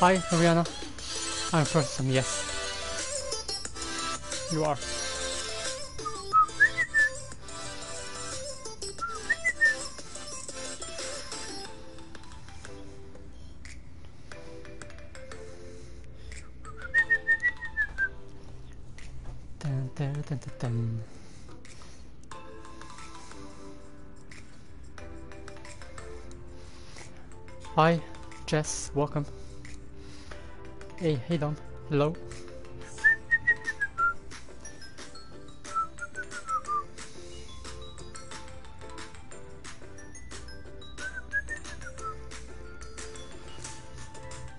Hi, Mariana. I'm person, yes. You are. Hi, Jess, welcome. Hey, hey Don, hello.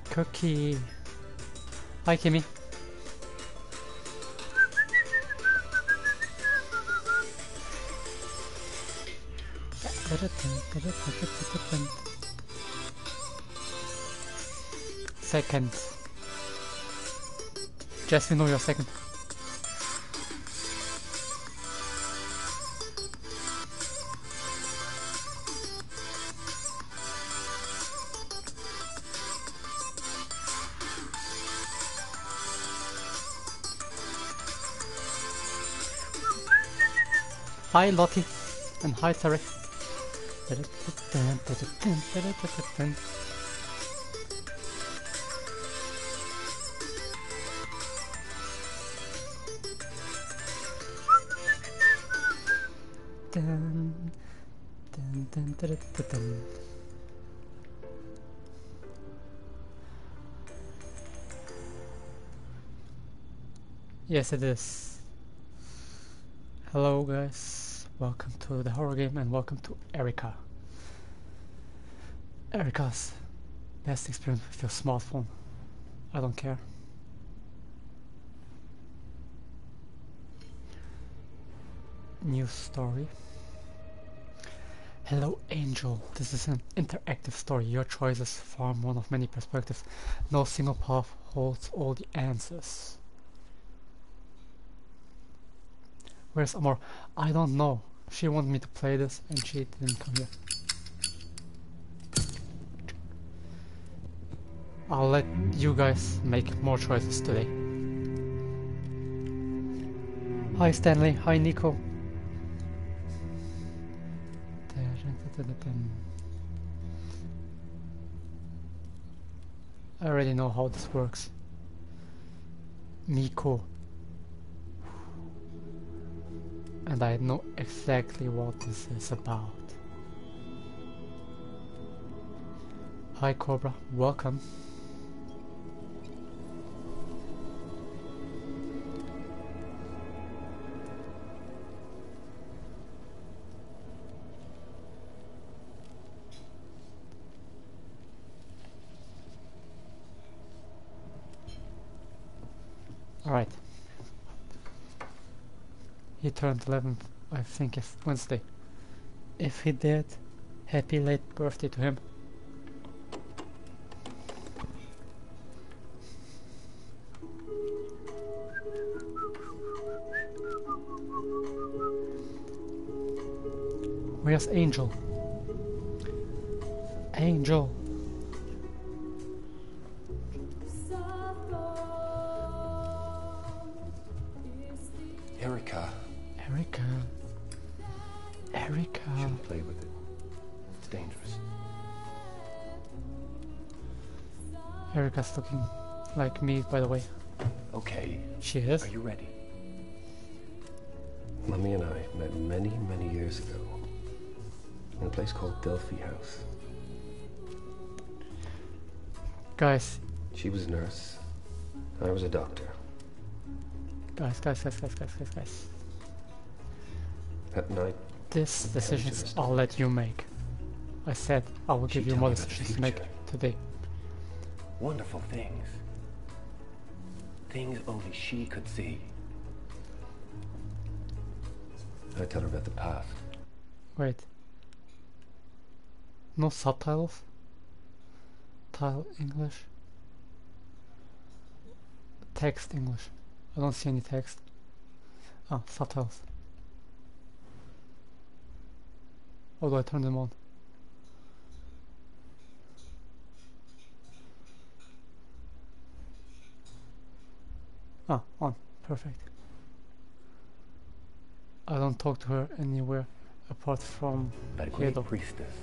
Cookie. Hi, Kimmy. Second. Jess, we know you're second. Hi Lottie and hi Tarek. Yes, it is. Hello, guys. Welcome to the horror game and welcome to Erica. Erica's best experience with your smartphone. I don't care. New story. Hello, Angel. This is an interactive story. Your choices form one of many perspectives. No single path holds all the answers. Where's Amor? I don't know. She wanted me to play this and she didn't come here. I'll let you guys make more choices today. Hi Stanley, hi Nico. I already know how this works. Nico. And I know exactly what this is about. Hi Cobra, welcome. Turned 11, I think it's Wednesday. If he did, happy late birthday to him. Where's Angel? Angel. Like me, by the way. Okay. She is? Are you ready? Mummy and I met many, many years ago in a place called Delphi House. Guys, She was a nurse. I was a doctor. guys, guys, guys, guys, guys, guys, guys. At night, This Tell me decisions just- I'll let you make. I said I will She give you tell more me about the decisions to make today. wonderful things. Things only she could see. I tell her about the past. Wait. No subtitles? Tile English? Text English. I don't see any text. Ah, subtitles. How do I turn them on? Ah, on. Perfect. I don't talk to her anywhere apart from That great though. priestess,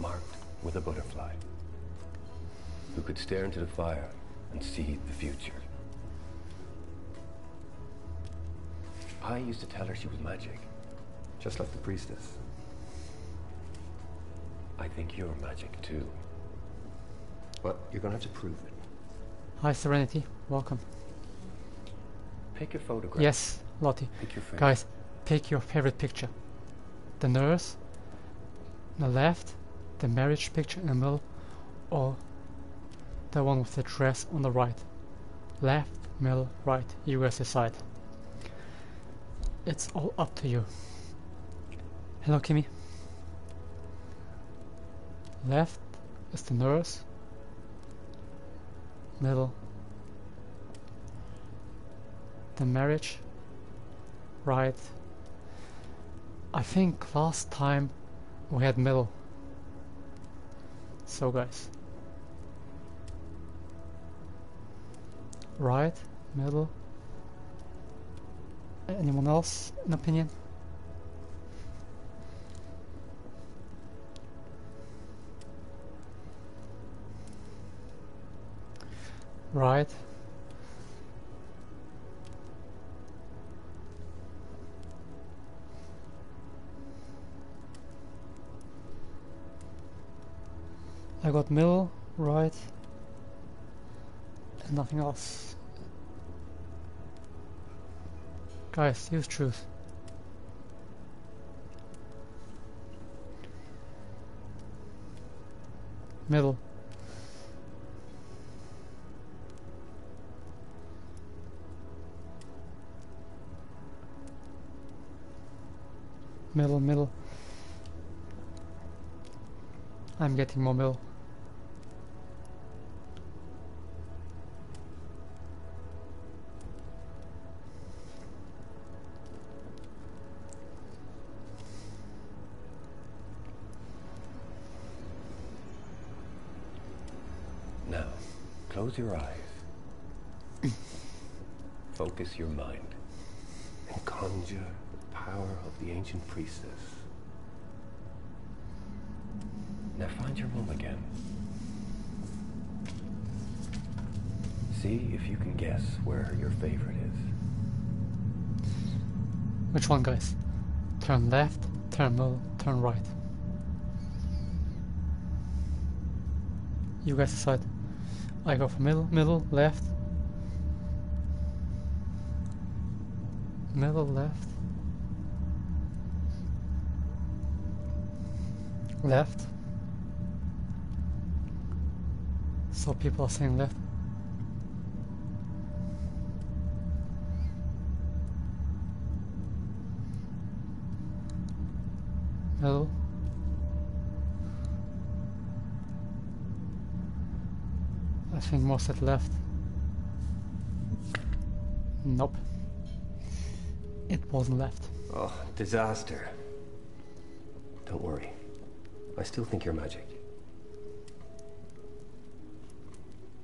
marked with a butterfly, who could stare into the fire and see the future. I used to tell her she was magic, just like the priestess. I think you're magic too. But you're gonna have to prove it. Hi Serenity, welcome. Pick your photograph. Yes, Lottie. Pick your favorite. Guys, pick your favorite picture. The nurse, the left, the marriage picture in the middle, or the one with the dress on the right. Left, middle, right. You guys decide. It's all up to you. Hello, Kimmy. Left is the nurse. Middle, the marriage. Right. I think last time we had middle. So guys. Right, middle. Anyone else an opinion? Right. I got middle, right, and nothing else. Guys, use truth. Middle. Middle, middle. I'm getting more middle. Close your eyes. Focus your mind. And conjure the power of the ancient priestess. Now find your mom again. See if you can guess where your favorite is. Which one, guys? Turn left, turn middle, turn right. You guys decide. I go for middle, middle, left. Middle, left. Left. So people are saying left. I think left. Nope. It wasn't left. Oh, disaster. Don't worry. I still think you're magic.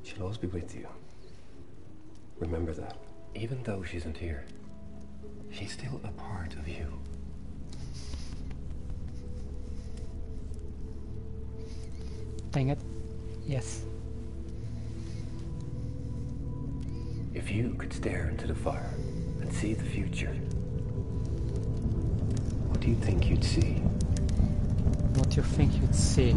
She'll always be with you. Remember that. Even though she isn't here, she's still a part of you. Dang it. Yes. If you could stare into the fire and see the future, what do you think you'd see? What do you think you'd see?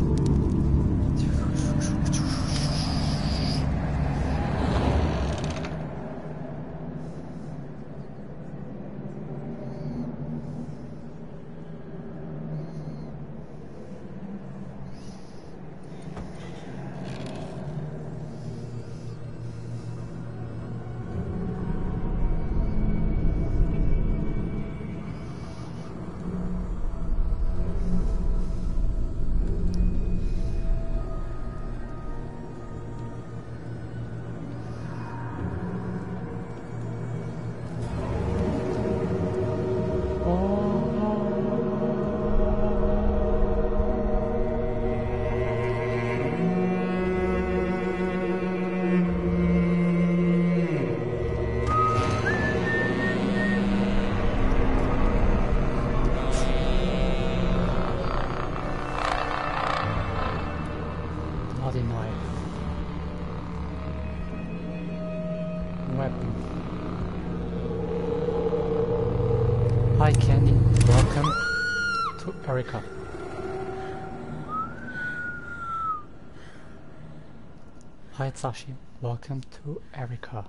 Hi Tsashi, welcome to Erica.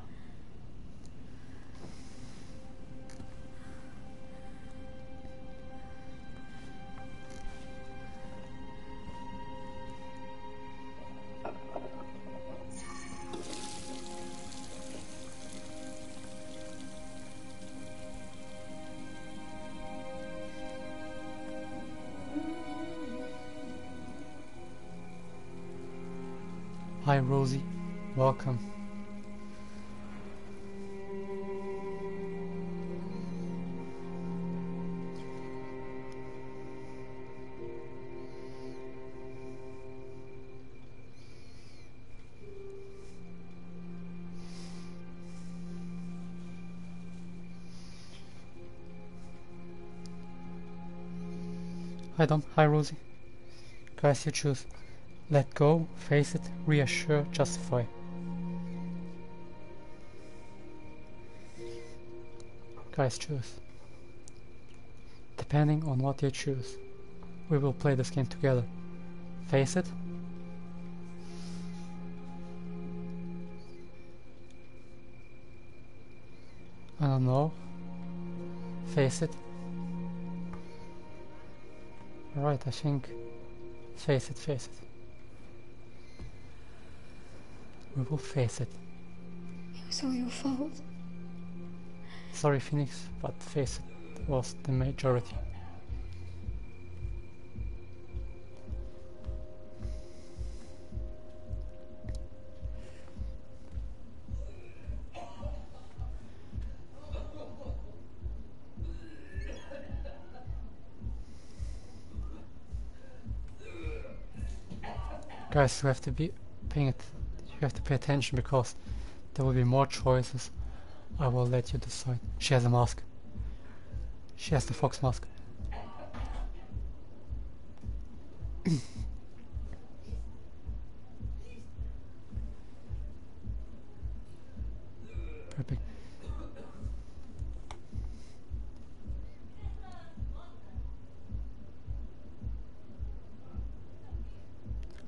Hi Dom, hi Rosie. Guys, you choose. Let go, face it, reassure, justify. Guys, choose. Depending on what you choose, we will play this game together. Face it. I don't know. Face it. Alright, I think. Face it, face it. We will face it. It was all your fault. Sorry, Phoenix, but face it was the majority. Guys, you have to be paying. You have to pay attention because there will be more choices. I will let you decide. She has a mask. She has the fox mask.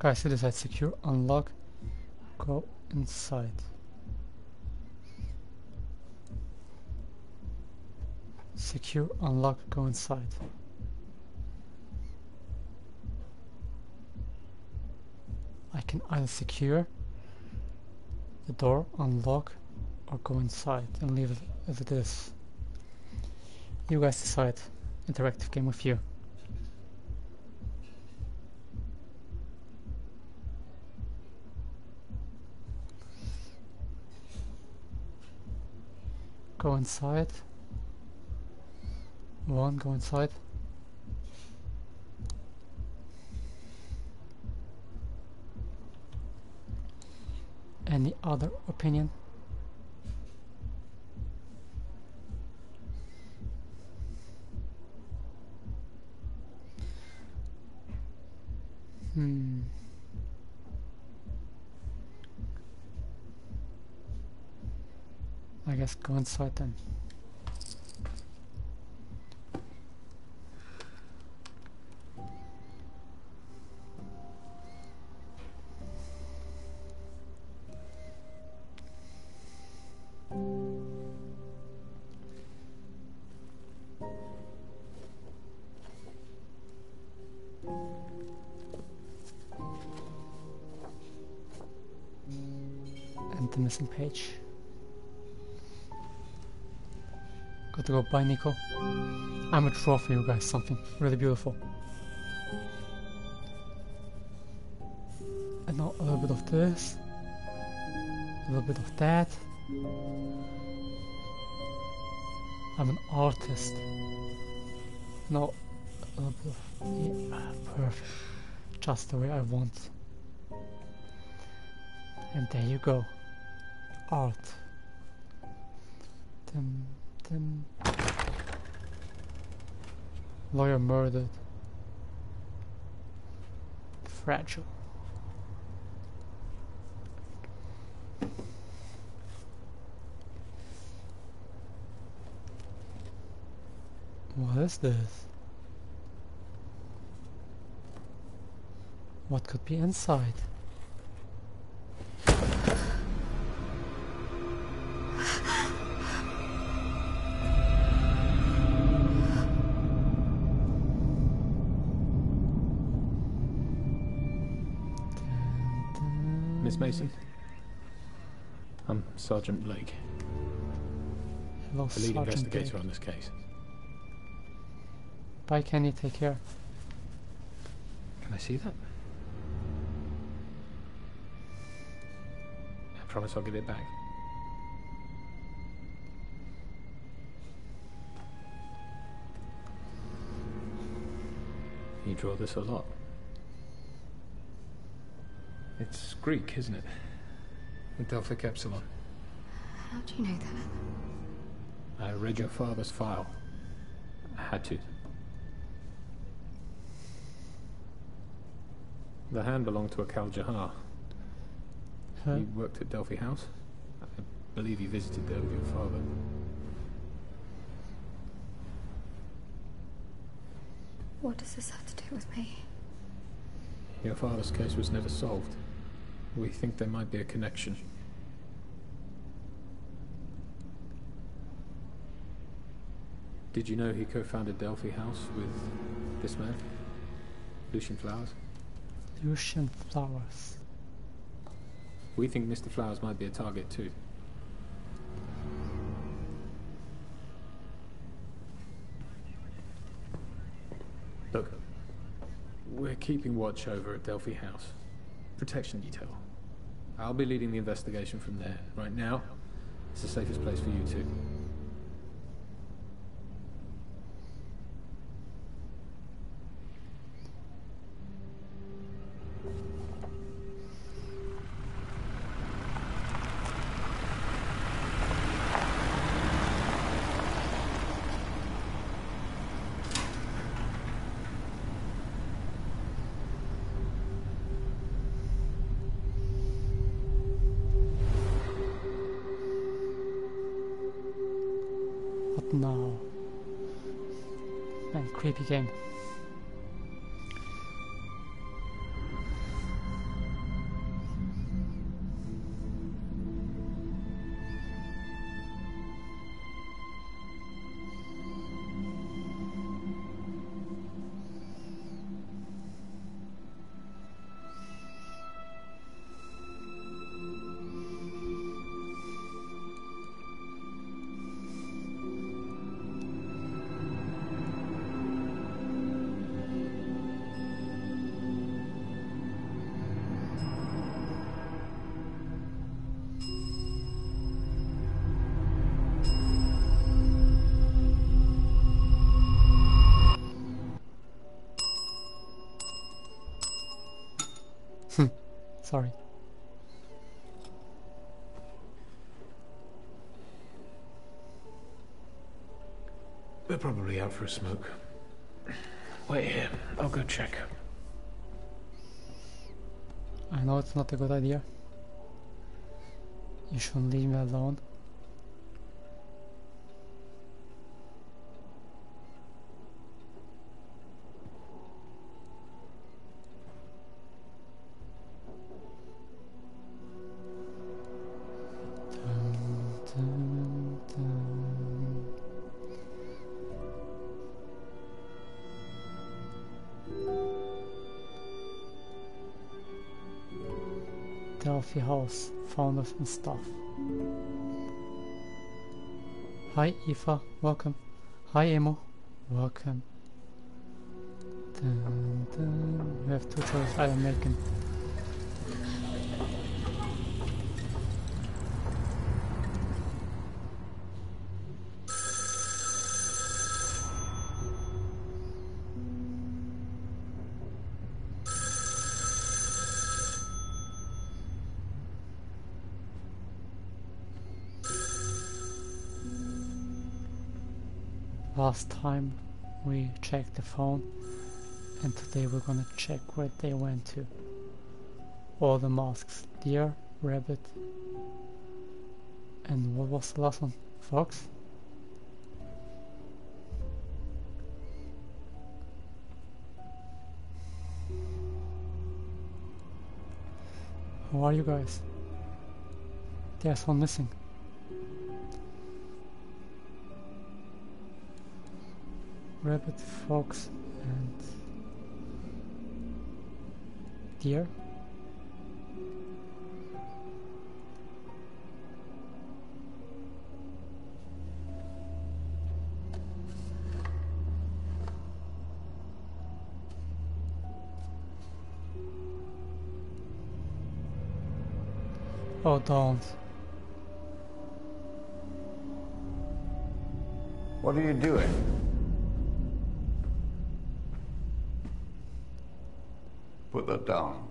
You decide secure, unlock, go inside. Secure, unlock, go inside. I can either secure the door, unlock, or go inside and leave it as it is. You guys decide. Interactive game with you. Go inside. One, go inside. Any other opinion? I Buy Nico. I'm a draw for you guys, something really beautiful. And now a little bit of this. A little bit of that. I'm an artist. No, a little bit of, yeah, perfect. Just the way I want. And there you go. Art. Dun, dun. Lawyer murdered. Fragile. What is this? What could be inside? Sergeant Blake, Hello, the lead Sergeant investigator Blake. on this case. Bye, Kenny. Take care. Can I see that? I promise I'll give it back. You draw this a lot. It's Greek, isn't it? The Delphic Epsilon. How do you know that? I read your father's file. I had to. The hand belonged to a Kal Jahar. Huh? He worked at Delphi House. I believe he visited there with your father. What does this have to do with me? Your father's case was never solved. We think there might be a connection. Did you know he co-founded Delphi House with this man? Lucian Flowers? Lucian Flowers. We think Mr. Flowers might be a target too. Look, we're keeping watch over at Delphi House. Protection detail. I'll be leading the investigation from there. Right now, it's the safest place for you two. What now? Man, creepy game. Out for a smoke. Wait here. I'll go check. I know it's not a good idea. You shouldn't leave me alone. House, founders and staff. Hi Eva, welcome. Hi Emo, welcome. Dun, dun. We have two choices, either making Last time we check the phone and today we're gonna check where they went to. All the masks, deer, rabbit and what was the last one? Fox? How are you guys? There's one missing. Rabbit, fox, and deer. Oh, don't. What are you doing? Put that down.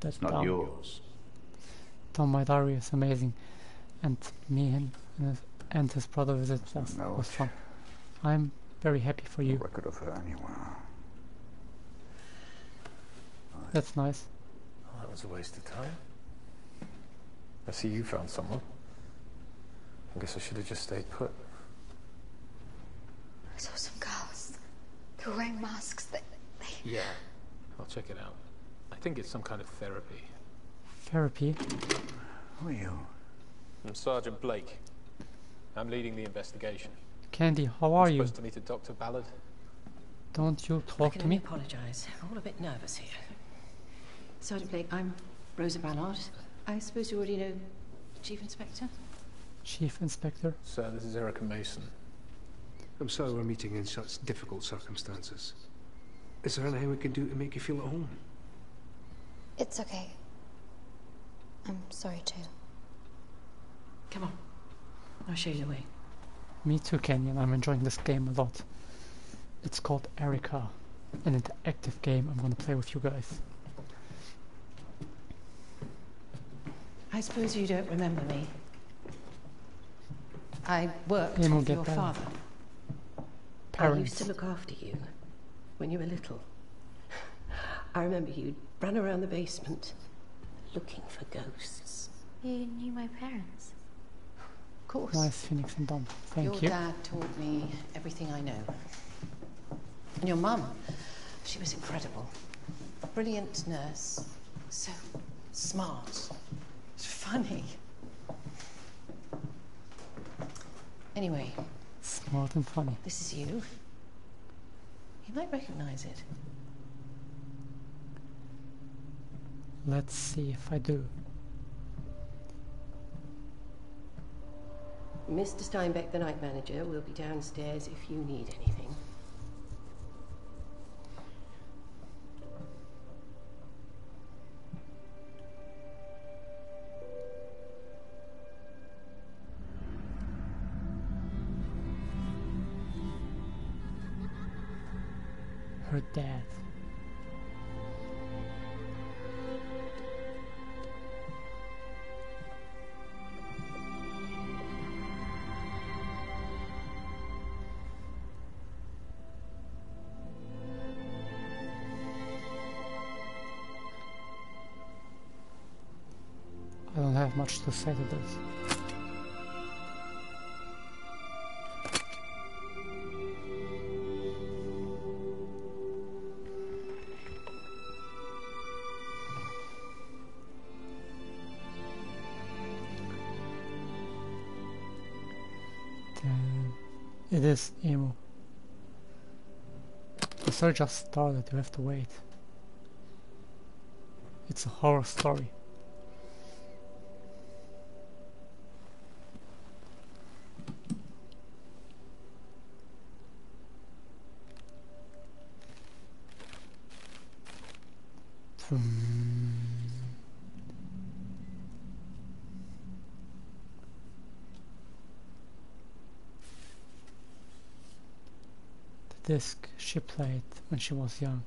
That's It's not down. yours. Tom, my diary is amazing, and me and his, and his brother visit us No. was fun. I'm very happy for you. Record of her anywhere. That's nice. Oh, that was a waste of time. I see you found someone. I guess I should have just stayed put. I saw some girls. They were wearing masks. They, they... Yeah. I'll check it out. I think it's some kind of therapy. Therapy. Who are you? I'm Sergeant Blake. I'm leading the investigation. Candy, how are I'm you? supposed to meet a Dr. Ballard. Don't you I talk can to only me? apologise. I'm all a bit nervous here. Sergeant Blake, I'm Rosa Ballard. I suppose you already know Chief Inspector? Chief Inspector. Sir, this is Erica Mason. I'm sorry we're meeting in such difficult circumstances. Is there anything we can do to make you feel at home? It's okay. I'm sorry too. Come on. I'll show you the way. Me too, Kenyon. I'm enjoying this game a lot. It's called Erica, an interactive game I'm gonna play with you guys. I suppose you don't remember me. I worked Emo, with your that. father. I used to look after you when you were little. I remember you ran around the basement looking for ghosts. You knew my parents. Of course. Nice, Phoenix and Dom. Thank your you. Your dad taught me everything I know. And your mum, she was incredible. A brilliant nurse. So smart. Funny. Anyway, Smart and funny. this is you. You might recognize it. Let's see if I do. Mr. Steinbeck, the night manager, will be downstairs if you need anything. Dad. I don't have much to say to this. Emo. The story just started, you have to wait. It's a horror story. The disc she played when she was young.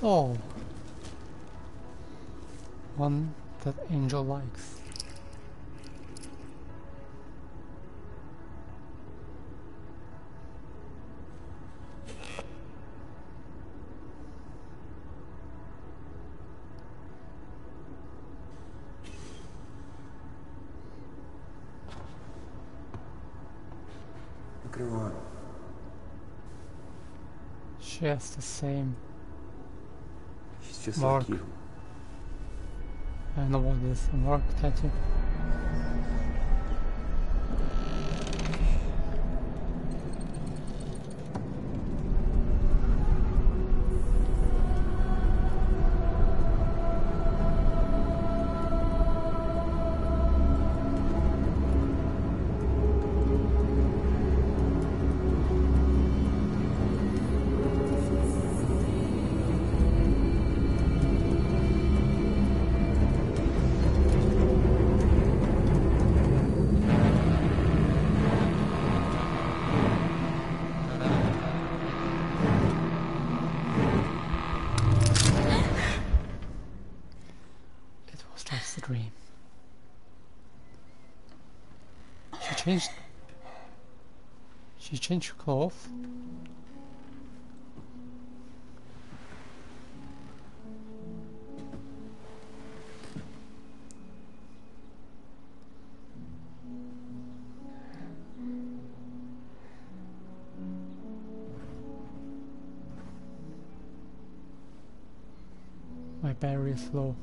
A doll. One that Angel likes. Look at her arm. She has the same. Just Mark. like you. I don't know what it is. A mark tattoo. Changed. She changed her clothes. My battery is low.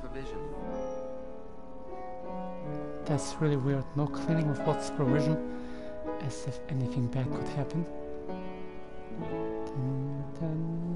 Supervision. That's really weird. No cleaning of what's provision. as if anything bad could happen. Dun, dun.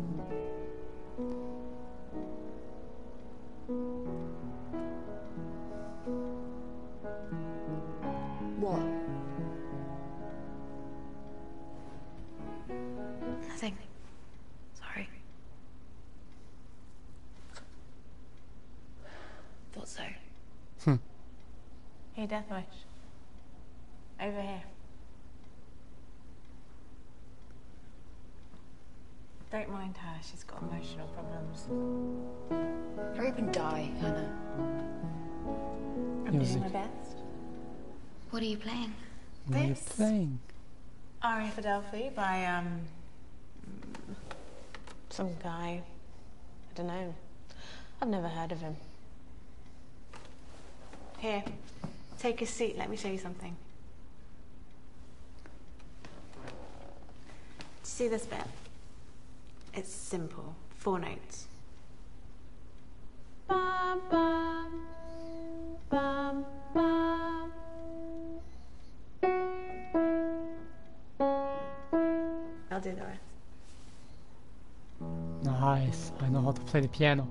Hey, Deathwish. Over here. Don't mind her, she's got emotional problems. Hurry up and die, Hannah. I'm Music. doing my best. What are you playing? What are you This? playing? Aria for by, um. some guy. I don't know. I've never heard of him. Here, take a seat, let me show you something. See this bit? It's simple. Four notes. Bum, bum, bum, bum. I'll do the rest. Nice. I know how to play the piano.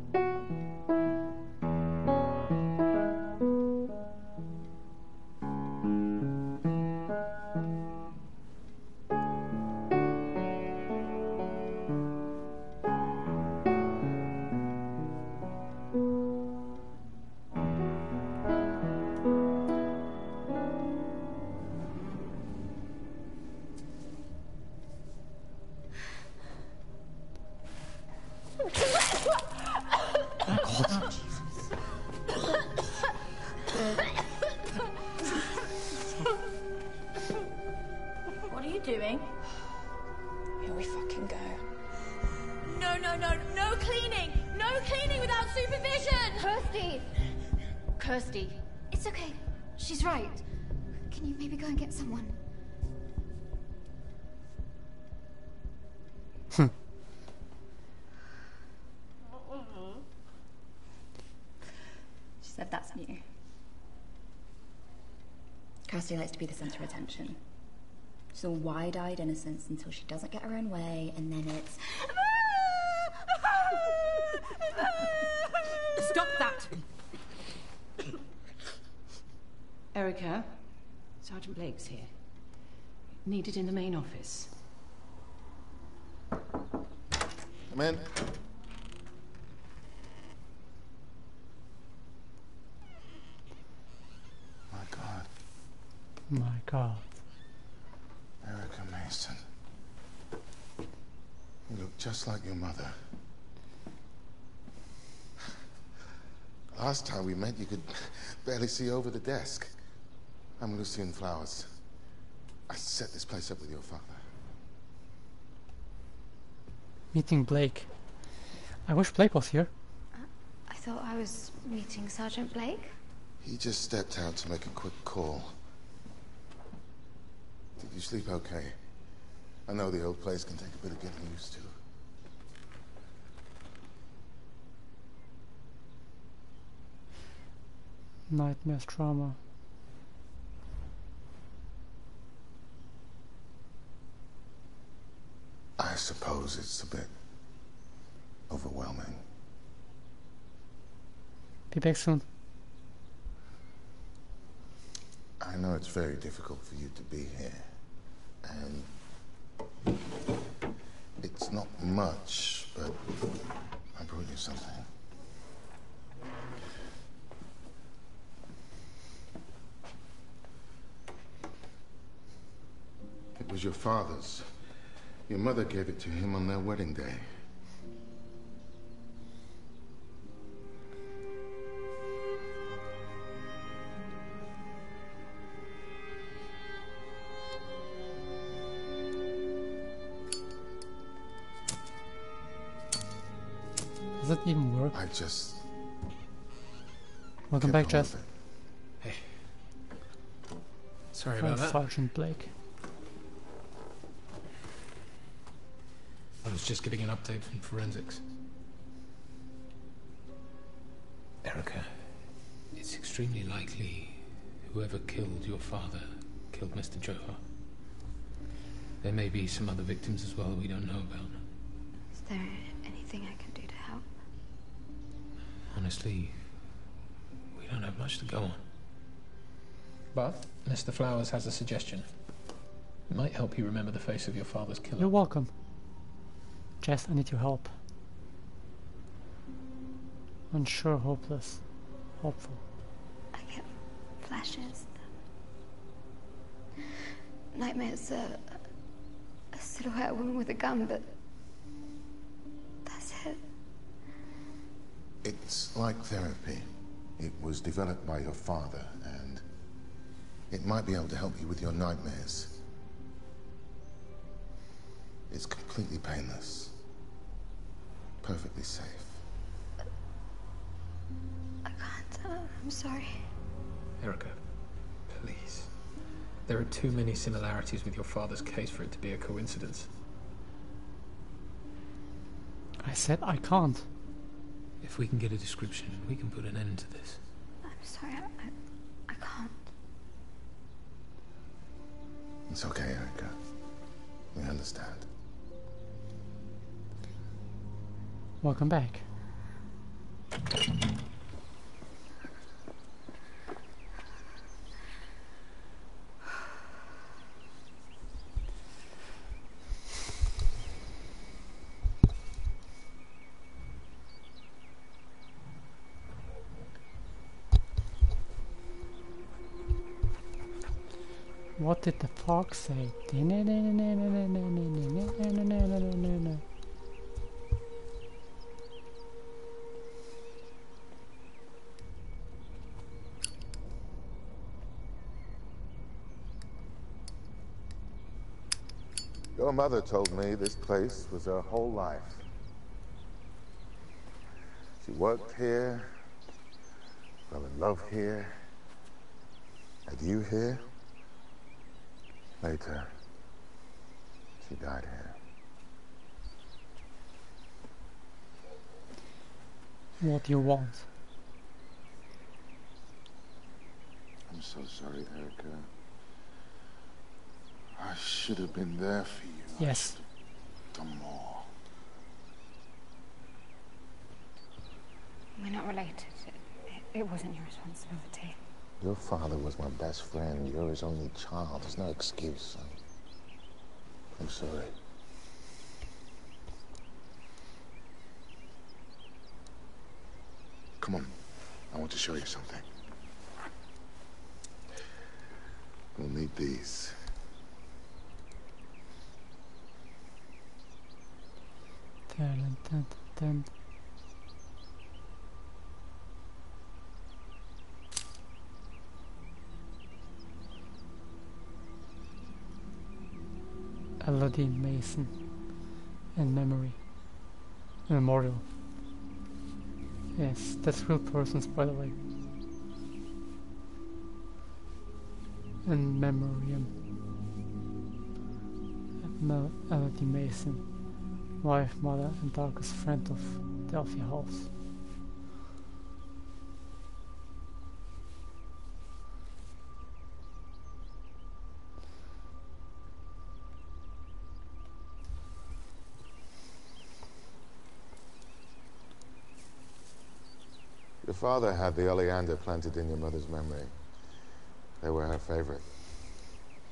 Kirsty likes to be the centre of attention. She's all wide-eyed innocence until she doesn't get her own way, and then it's ah! Stop that! Erica, Sergeant Blake's here. Needed in the main office. Come in. My God, My god. Erica Mason. You look just like your mother. Last time we met, you could barely see over the desk. I'm Lucien Flowers. I set this place up with your father. Meeting Blake. I wish Blake was here. I thought I was meeting Sergeant Blake. He just stepped out to make a quick call. Did you sleep okay? I know the old place can take a bit of getting used to. Nightmares, trauma. I suppose it's a bit overwhelming. Be back soon. I know it's very difficult for you to be here, and it's not much, but I brought you something. It was your father's. Your mother gave it to him on their wedding day. Does it even work? I just Welcome back, hold of Jess. it. Sorry From about that. Sergeant Blake. Was just getting an update from forensics. Erica, it's extremely likely whoever killed your father killed Mr. Johar. There may be some other victims as well that we don't know about. Is there anything I can do to help? Honestly, we don't have much to go on. But Mr. Flowers has a suggestion. It might help you remember the face of your father's killer. You're welcome. Jess, I need your help. Unsure, hopeless, hopeful. I get flashes. Nightmares. A, a silhouette woman with a gun, but that's it. It's like therapy. It was developed by your father, and it might be able to help you with your nightmares. It's completely painless. Perfectly safe. I can't. Uh, I'm sorry. Erica, please. There are too many similarities with your father's case for it to be a coincidence. I said I can't. If we can get a description, we can put an end to this. I'm sorry. I, I, I can't. It's okay, Erica. We understand. Welcome back. What did the fox say? Mother told me this place was her whole life. She worked here, fell in love here. Had you here. Later, she died here. What do you want? I'm so sorry, Erica. I should have been there for you. Yes. Done more. We're not related. It, it wasn't your responsibility. Your father was my best friend. You're his only child. There's no excuse, son. I'm sorry. Come on. I want to show you something. We'll need these. Dun, dun, dun. Elodie Mason in memory. Memorial. Yes, that's real persons by the way. and memoriam. Um, Mel Elodie Mason, wife, mother, and darkest friend of Delphi House. Your father had the oleander planted in your mother's memory. They were her favorite.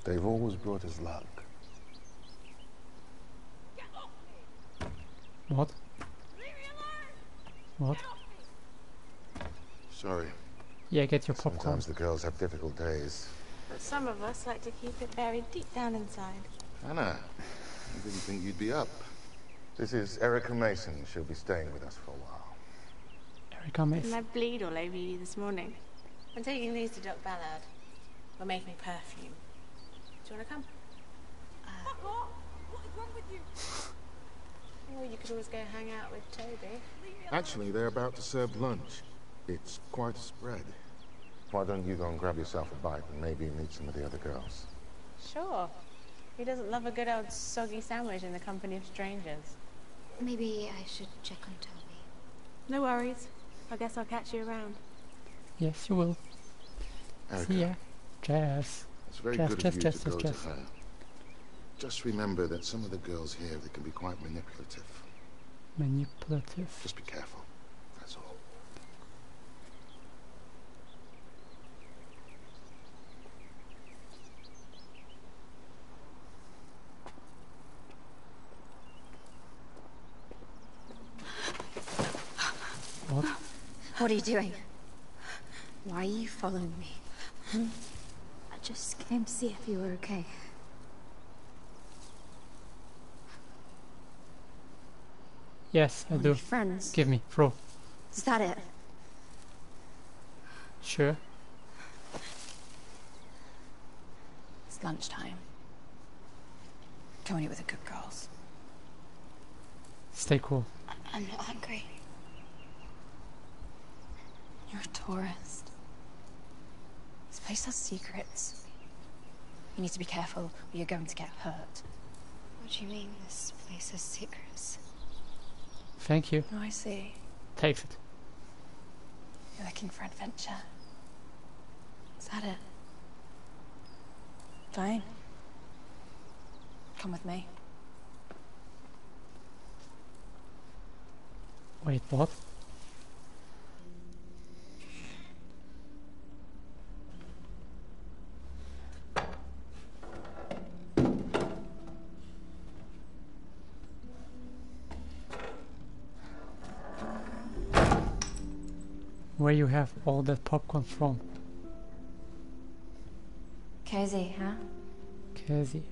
They've always brought us luck. What? What? Sorry. Yeah, get your popcorn. Sometimes the girls have difficult days. But some of us like to keep it buried deep down inside. Anna, I didn't think you'd be up. This is Erica Mason. She'll be staying with us for a while. Erica Mason. Didn't I bleed all over you this morning? I'm taking these to Doc Ballard. We'll make me perfume. Do you want to come? Fuck off! What is wrong with you? Or you could always go hang out with Toby. Actually, they're about to serve lunch. It's quite a spread. Why don't you go and grab yourself a bite and maybe meet some of the other girls? Sure. Who doesn't love a good old soggy sandwich in the company of strangers? Maybe I should check on Toby. No worries. I guess I'll catch you around. Yes, you will. Erica, See ya. Jazz. it's very Jazz, good jazz, of you jazz, to go jazz, to her. Just remember that some of the girls here, they can be quite manipulative. Manipulative. Just be careful. That's all. What? What are you doing? Why are you following me? Hmm? I just came to see if you were okay. Yes, I do. friends. Give me, throw. Is that it? Sure. It's lunchtime. Go and eat with the good girls. Stay cool. I'm not hungry. You're a tourist. This place has secrets. You need to be careful or you're going to get hurt. What do you mean this place has secrets? Thank you. Oh, I see. Takes it. You're looking for adventure. Is that it? Fine. Come with me. Wait, what? Where you have all that popcorn from? Cozy, huh? Casey.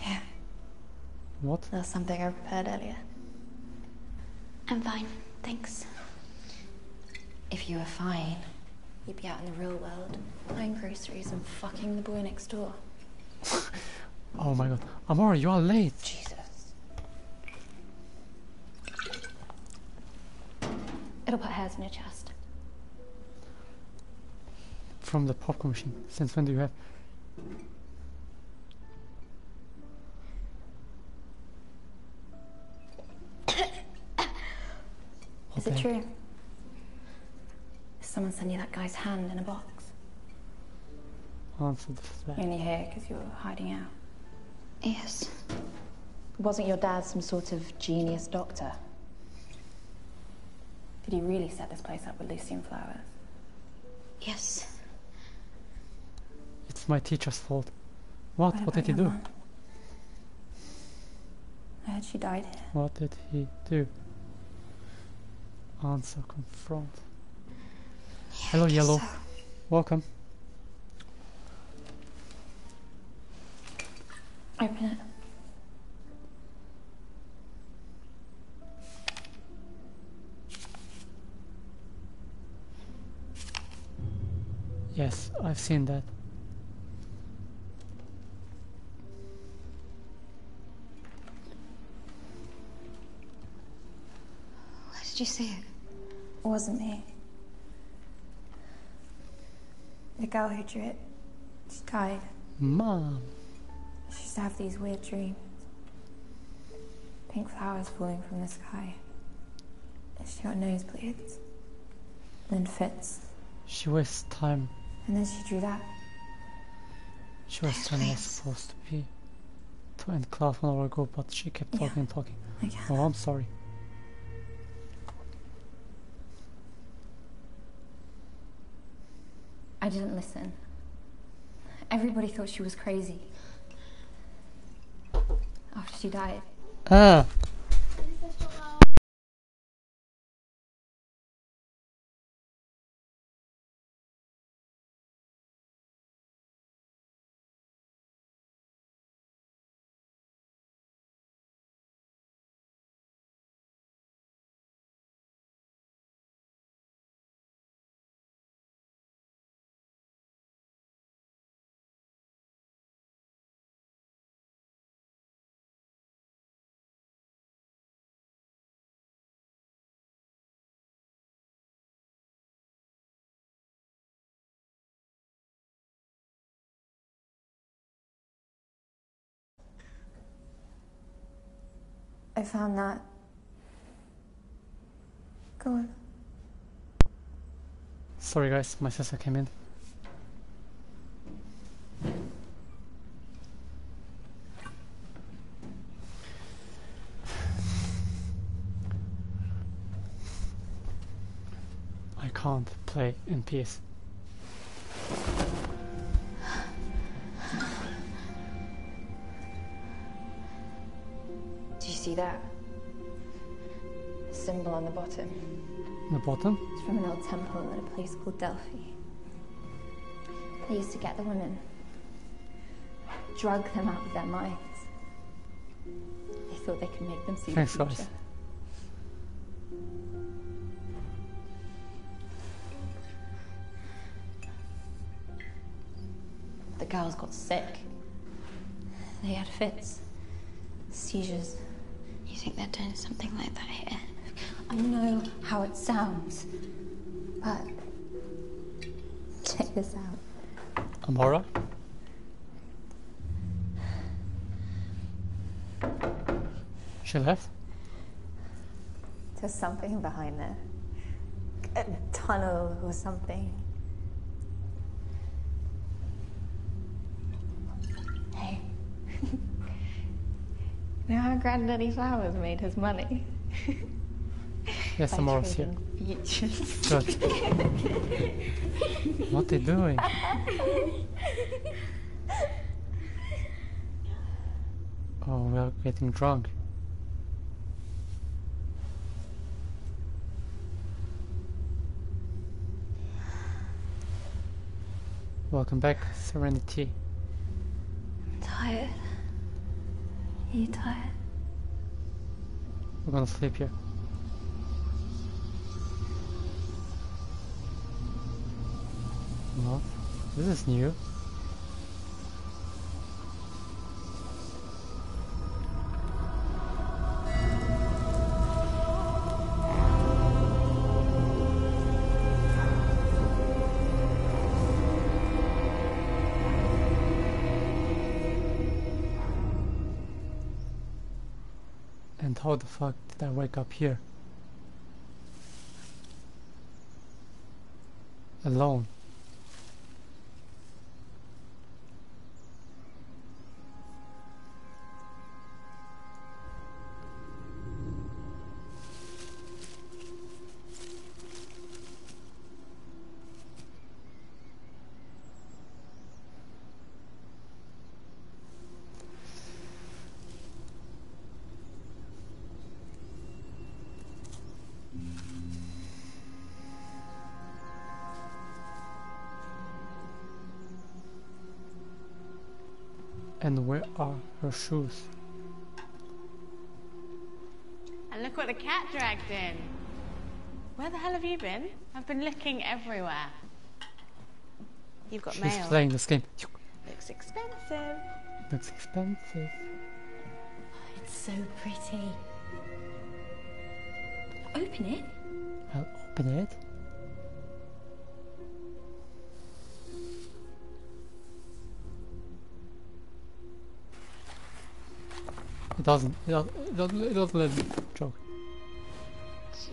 Yeah. What? That's something I prepared earlier. I'm fine, thanks. If you were fine, you'd be out in the real world, buying groceries and fucking the boy next door. Oh my god. Amora, you are late. Jesus. It'll put hairs in your chest. from the popcorn machine. Since when do you have? Is it Okay. true? Someone sent you that guy's hand in a box. Answer the flag. You're only here because you were hiding out. Yes. Wasn't your dad some sort of genius doctor? Did he really set this place up with Lucien Flowers? Yes. It's my teacher's fault. What? What What did he do? mum? I heard she died here. What did he do? Answer, confront. Hello, Yellow. Welcome. Open it. Yes, I've seen that. Where did you see it? It wasn't me. The girl who drew it, she died. Mom. She used to have these weird dreams. Pink flowers falling from the sky. And she got nosebleeds. And then fits. She wastes time. And then she drew that. She was supposed to be to end class an hour ago, but she kept Yeah. talking and talking. Oh, I'm sorry. I didn't listen. Everybody thought she was crazy. After she died. Ah. I found that. Go on. Sorry, guys, my sister came in. I can't play in peace. See that? The symbol on the bottom. The bottom? It's from an old temple at a place called Delphi. They used to get the women, drug them out of their minds. They thought they could make them see Thanks, the guys. future. The girls got sick. They had fits, seizures. You think they're doing something like that here? I know how it sounds, but check this out. Amora? She left? There's something behind there. A tunnel or something. Hey. you know how Granddaddy Flowers made his money? Yes, Amora's here. Good. What they doing? Oh, we are getting drunk. Welcome back, Serenity. I'm tired. Are you tired? We're gonna sleep here. What? This is new. The fuck did I wake up here? Alone. Where are her shoes? And look what the cat dragged in. Where the hell have you been? I've been looking everywhere. You've got She's mail. playing this game. Looks expensive. Looks expensive. Oh, it's so pretty. Open it. I'll open it. It doesn't. It doesn't. It doesn't, it doesn't let me joke.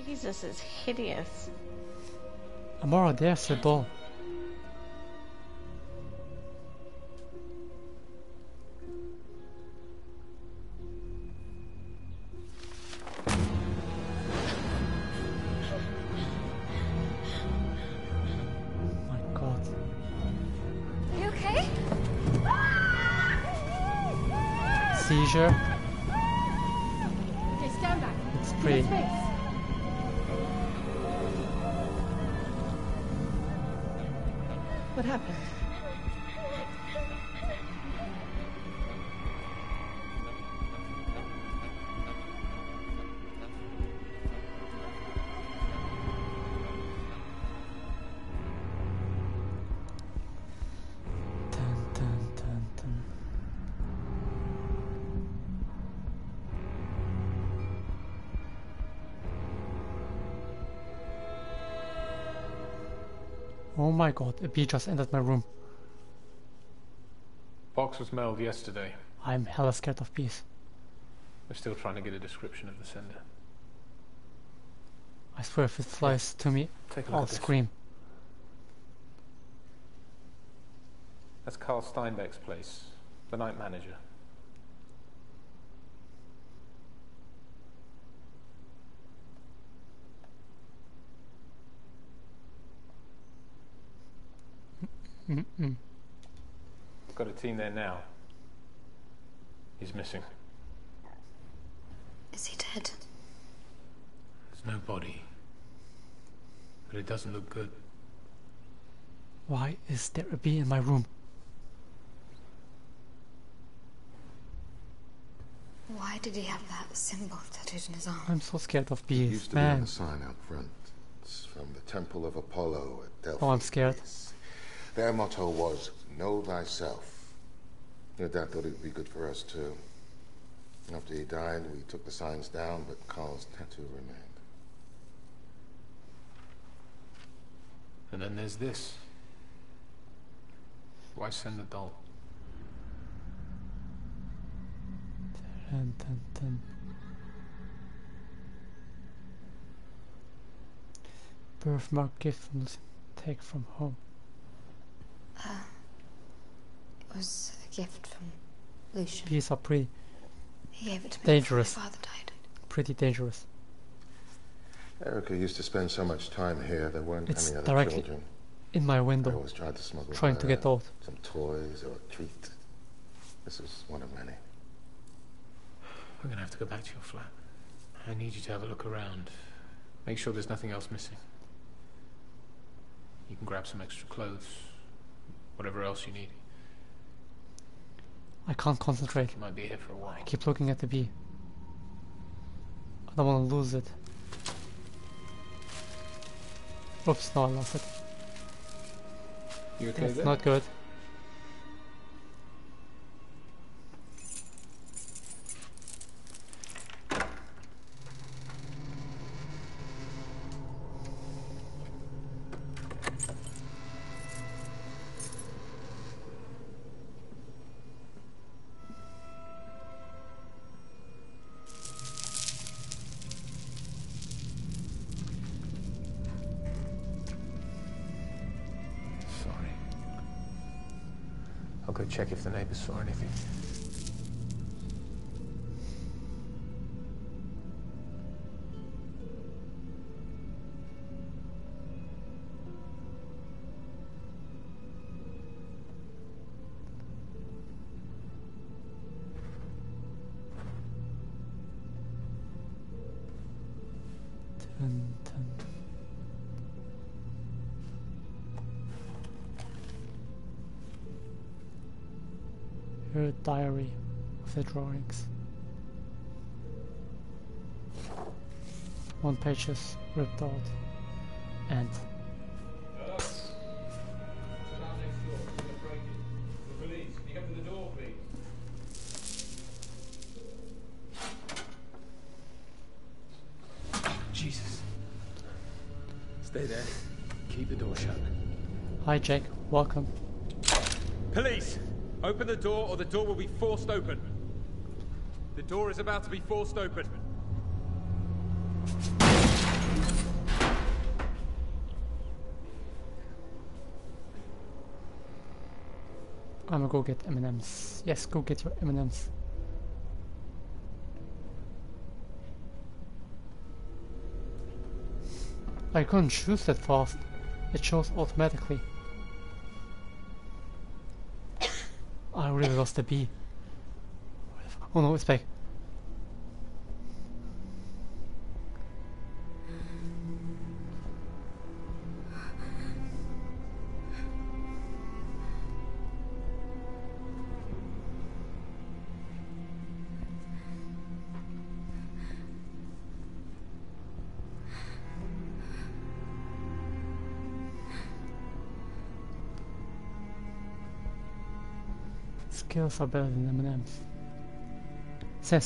Jesus, it's hideous. Amora, there's a doll. My god, a bee just entered my room. Box was mailed yesterday. I'm hella scared of bees. We're still trying to get a description of the sender. I swear if it flies to me, Take I'll scream. That's Carl Steinbeck's place, the night manager. Mm-mm. Got a team there now. He's missing. Is he dead? There's no body. But it doesn't look good. Why is there a bee in my room? Why did he have that symbol tattooed in his arm? I'm so scared of It bees, used to be on the sign out front. It's from the Temple of Apollo at Delphi. Oh, I'm scared. Their motto was, Know thyself. Your dad thought it would be good for us, too. After he died, we took the signs down, but Carl's tattoo remained. And then there's this. Why send the doll? Dun, dun, dun. Birthmark gift from Lucy. Take from home. Uh, it was a gift from Lucien. Bees are pretty, He gave it to me Dangerous. my father died. pretty dangerous. Erica used to spend so much time here, there weren't It's any other directly children. in my window. I window. always tried to smuggle Trying to get out. some toys or a treat. This is one of many. We're gonna have to go back to your flat. I need you to have a look around. Make sure there's nothing else missing. You can grab some extra clothes, whatever else you need. I can't concentrate. You might be here for a while. I keep looking at the bee. I don't want to lose it. Oops, no, I lost it. You okay That's there? not good. The drawings. One page is ripped out and Jesus. Stay there. Keep the door shut. Hi Jake, welcome. Police! Open the door or the door will be forced open. Door is about to be forced open. I'm gonna go get M&M's. Yes, go get your M&M's. I couldn't choose that fast. It chose automatically. I really lost the bee. Oh no, it's back. Better than M&M's. Says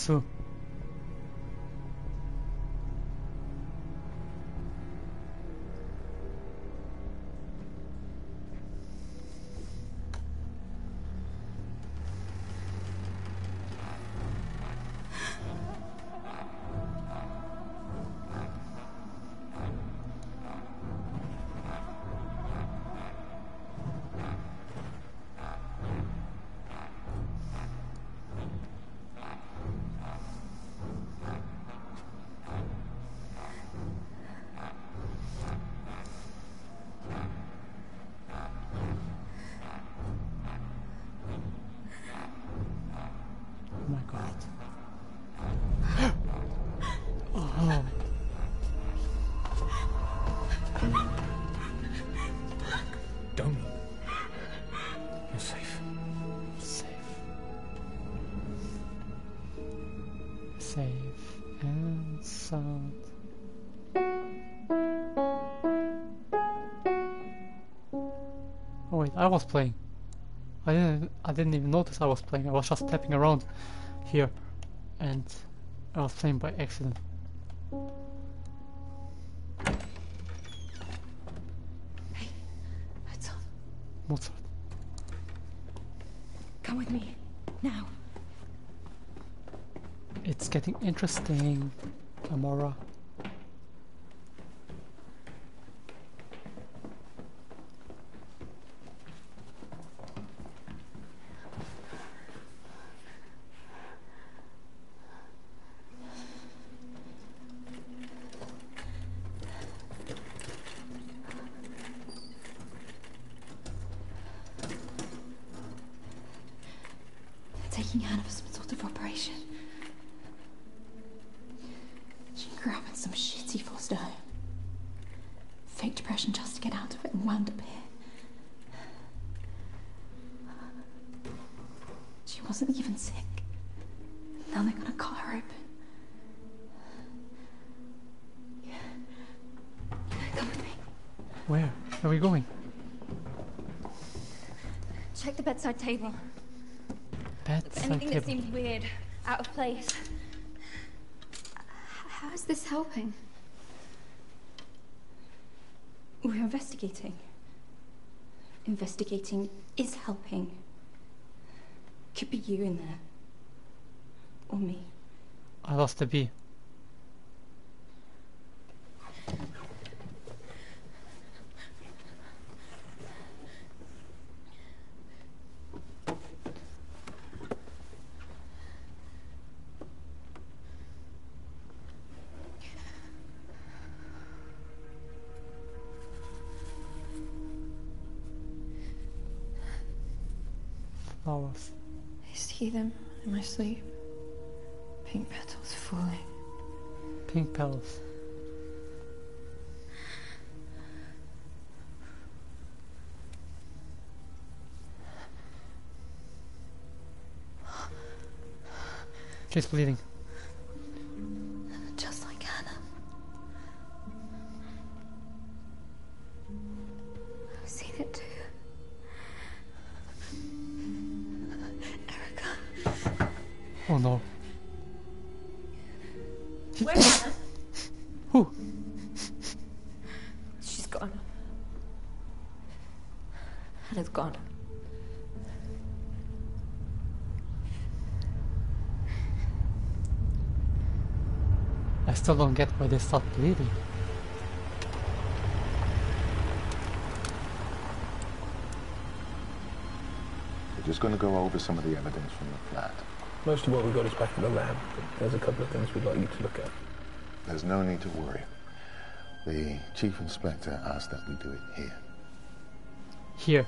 I was playing. I was just tapping around here and I was playing by accident. Hey, Mozart, Mozart. come with me. Now. It's getting interesting, Amora. They're taking Hannah for some operation. She grew up in some shitty foster home. Fake depression just to get out of it and wound up here. She wasn't even sick. Now they're gonna cut her open. Come with me. Where? Are we going? Check the bedside table. Bedside Anything that seems weird, out of place. How is this helping? We're investigating. Investigating is helping. Could be you in there. Or me. I lost the bee. flowers. I see them in my sleep. Pink petals falling. Pink petals. She's bleeding. Still don't get why they stopped bleeding. We're just going to go over some of the evidence from the flat. Most of what we've got is back in the lab, but there's a couple of things we'd like you to look at. There's no need to worry. The chief inspector asked that we do it here. Here.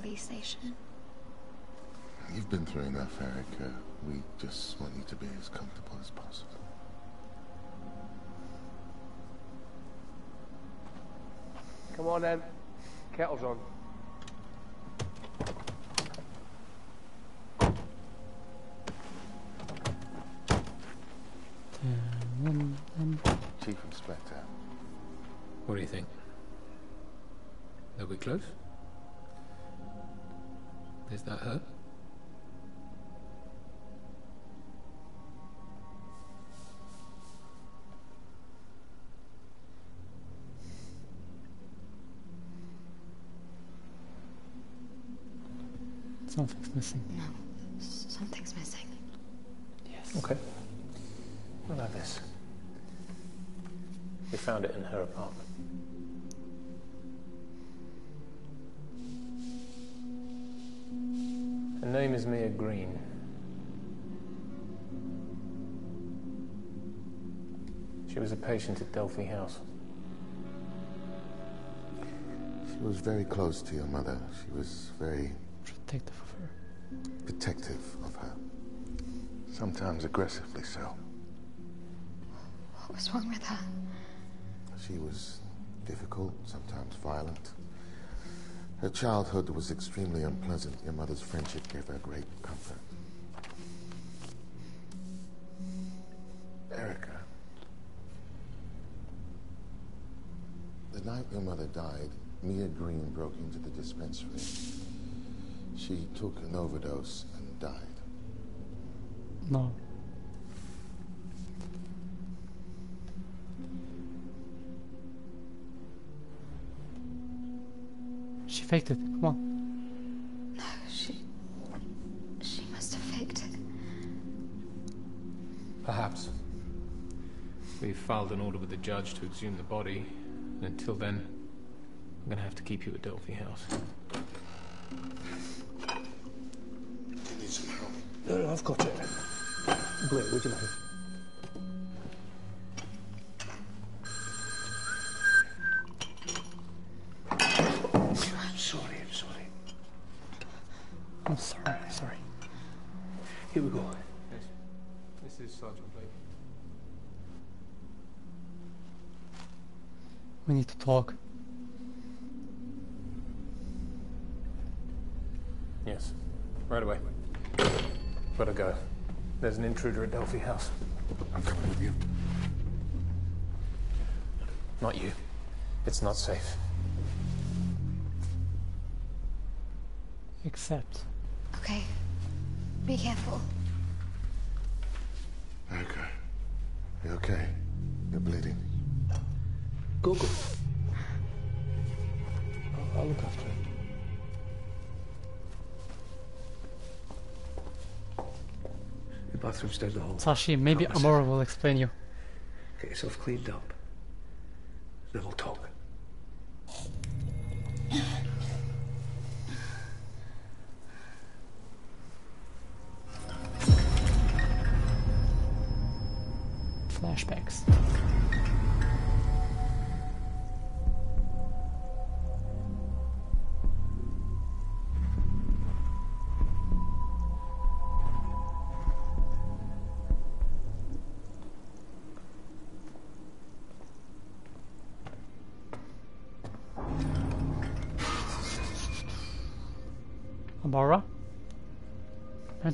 Police station? You've been through enough, Erica. We just want you to be as comfortable as possible. Come on then. Kettle's on. Chief Inspector. What do you think? they're we close? Is that hurt? Something's missing. No, something's missing. Yes. Okay. What about this? We found it in her apartment. Green. She was a patient at Delphi House. She was very close to your mother. She was very Protective of her. protective of her. Sometimes aggressively so. What was wrong with her? She was difficult, sometimes violent. Her childhood was extremely unpleasant. Your mother's friendship gave her great comfort. Erica. The night your mother died, Mia Green broke into the dispensary. She took an overdose and died. No. Faked it. Come on. No, she. She must have faked it. Perhaps. We've filed an order with the judge to exhume the body, and until then, I'm gonna have to keep you at Delphi House. Do you need some help. No, no, I've got it. Wait, would you mind? Yes. Right away. Gotta go. There's an intruder at Delphi House. I'm coming with you. Not you. It's not safe. Except. Okay. Be careful. Erica. You okay? You're bleeding. Go, go. I'll, I'll look after it. Bathroom's down the hall. Sashi, maybe Promise. Amora will explain you. Get yourself cleaned up. Then we'll talk. flashbacks.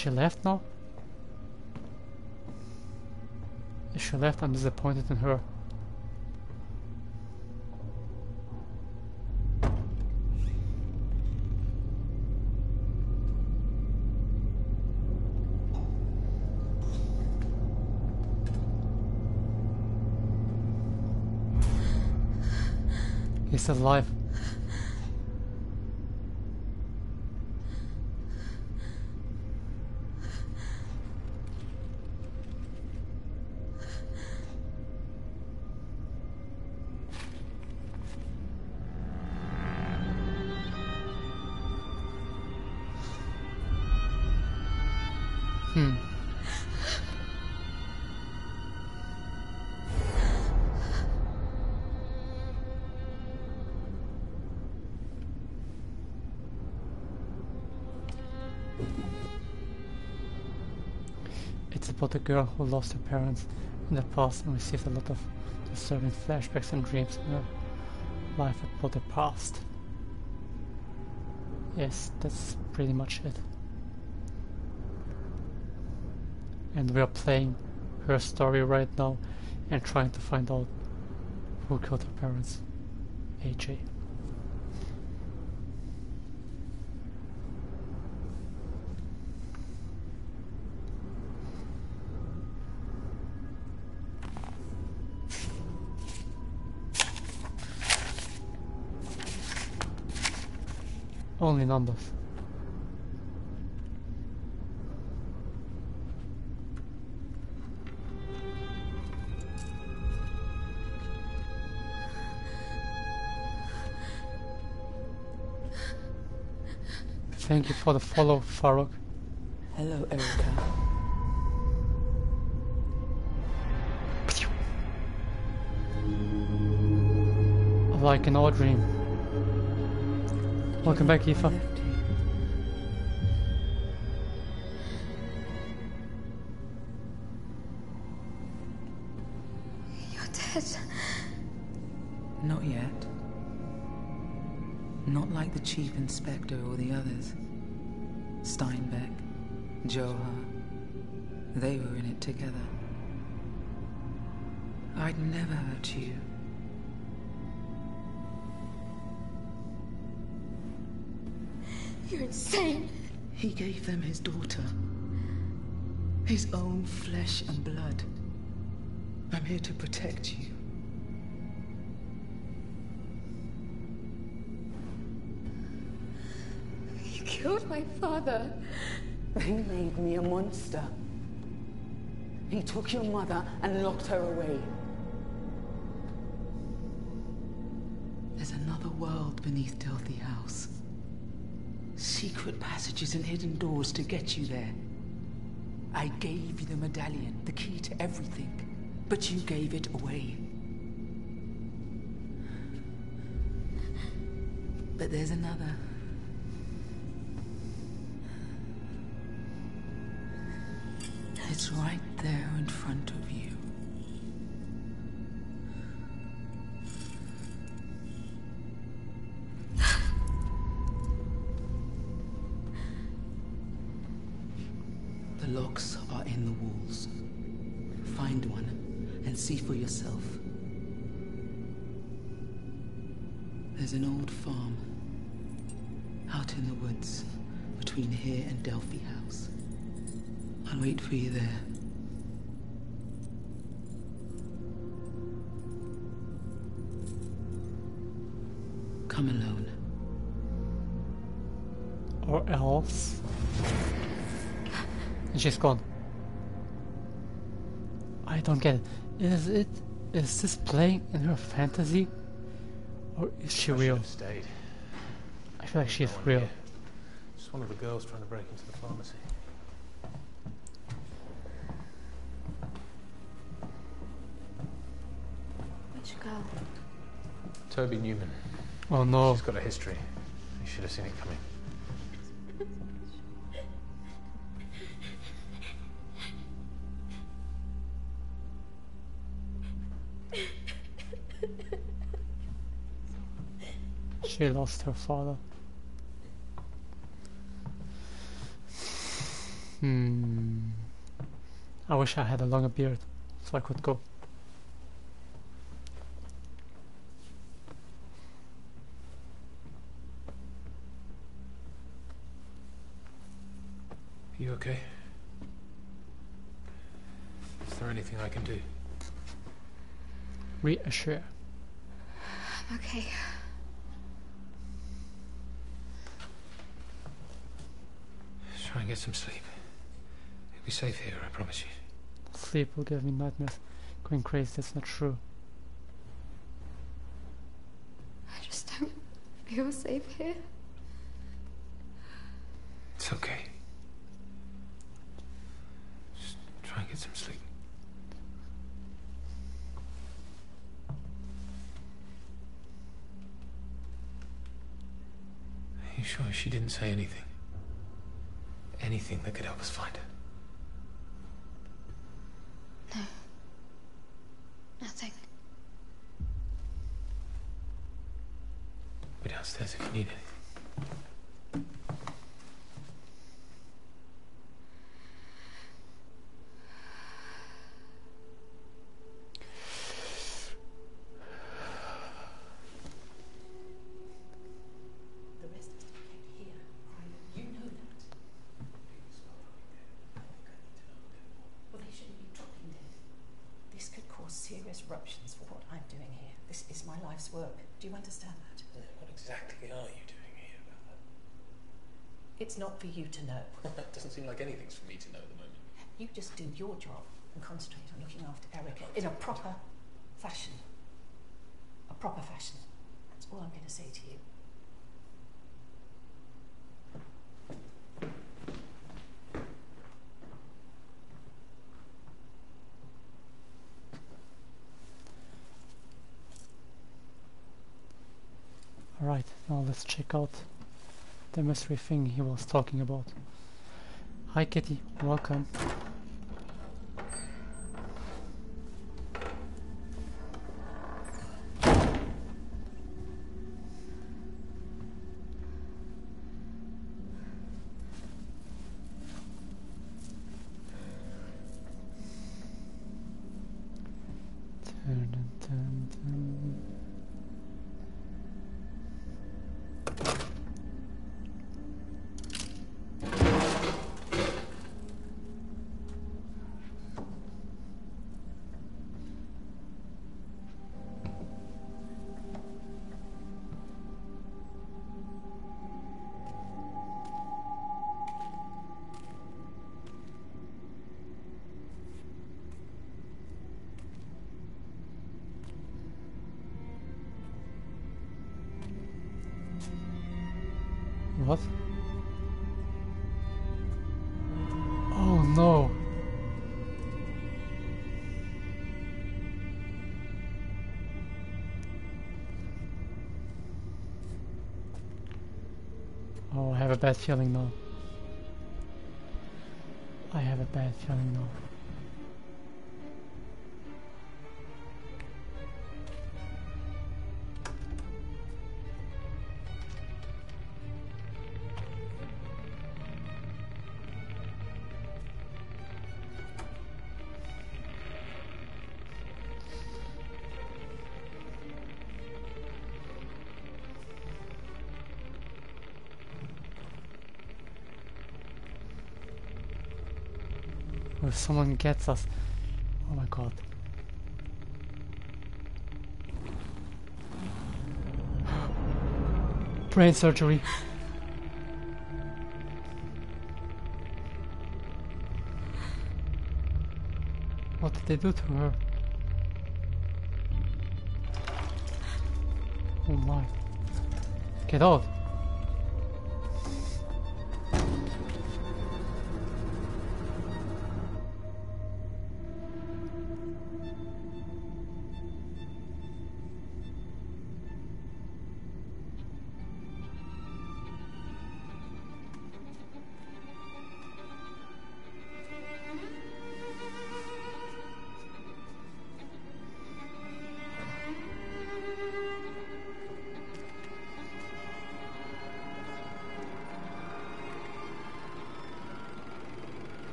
She left now? If she left, I'm disappointed in her. He's alive. About a girl who lost her parents in the past and received a lot of disturbing flashbacks and dreams in her life about the past. Yes, that's pretty much it. And we are playing her story right now and trying to find out who killed her parents. AJ. Only numbers. Thank you for the follow, Farouk. Hello, Erica. Like an old dream. Welcome back, Aoife. You're dead. Not yet. Not like the Chief Inspector or the others. Steinbeck, Johar. They were in it together. I'd never hurt you. You're insane. He gave them his daughter. His own flesh and blood. I'm here to protect you. You killed my father. He made me a monster. He took your mother and locked her away. There's another world beneath Delphi House. Secret passages and hidden doors to get you there. I gave you the medallion, the key to everything, but you gave it away. But there's another. It's right there in front of you. See for yourself. There's an old farm out in the woods between here and Delphi House. I'll wait for you there. Come alone. Or else. She's gone. I don't get it. Is it. Is this playing in her fantasy? Or is she I real? stayed. I feel like she's No real. here. Just one of the girls trying to break into the pharmacy. Which girl? Toby Newman. Oh no. She's got a history. You should have seen it coming. She lost her father. Hmm. I wish I had a longer beard so I could go. You okay? Is there anything I can do? Reassure. I'm okay. Try and get some sleep. You'll be safe here, I promise you. Sleep will give me nightmares. Going crazy, that's not true. I just don't feel safe here. It's okay. Just try and get some sleep. Are you sure she didn't say anything? Anything that could help us find her? No. Nothing. Be downstairs if you need anything. The rest is to be kept here. You know that. Well, they shouldn't be dropping dead. This could cause serious ruptions for what I'm doing here. This is my life's work. Do you understand that? What exactly are you doing here about that? It's not for you to know. That doesn't seem like anything's for me to know at the moment. You just do your job and concentrate on looking after Erica in a proper fashion. A proper fashion. That's all I'm going to say to you. Alright, now let's check out the mystery thing he was talking about. Hi Kitty, welcome. Oh, I have a bad feeling now. I have a bad feeling now. Someone gets us. Oh my god. Brain surgery. What did they do to her? Oh my. Get out.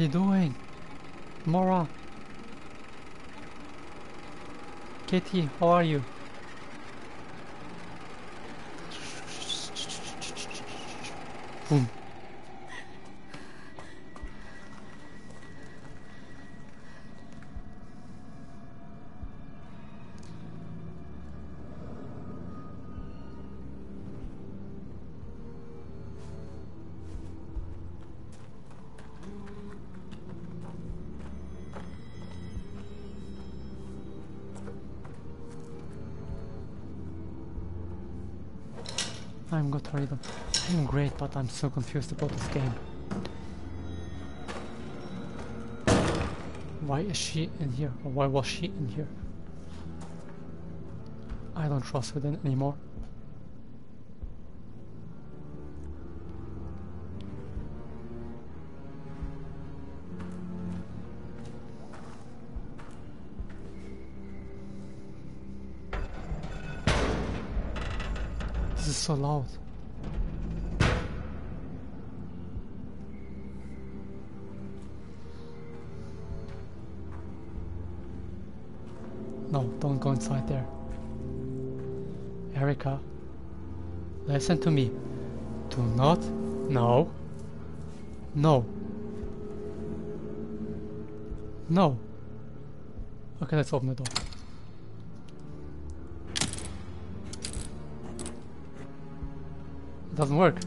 Are they doing? Mora. Katie, how are you? I'm I'm so confused about this game. Why is she in here? Or why was she in here? I don't trust her then anymore. This is so loud. No, don't go inside there. Erica, listen to me. Do not. No. No. No. Okay, let's open the door. It doesn't work.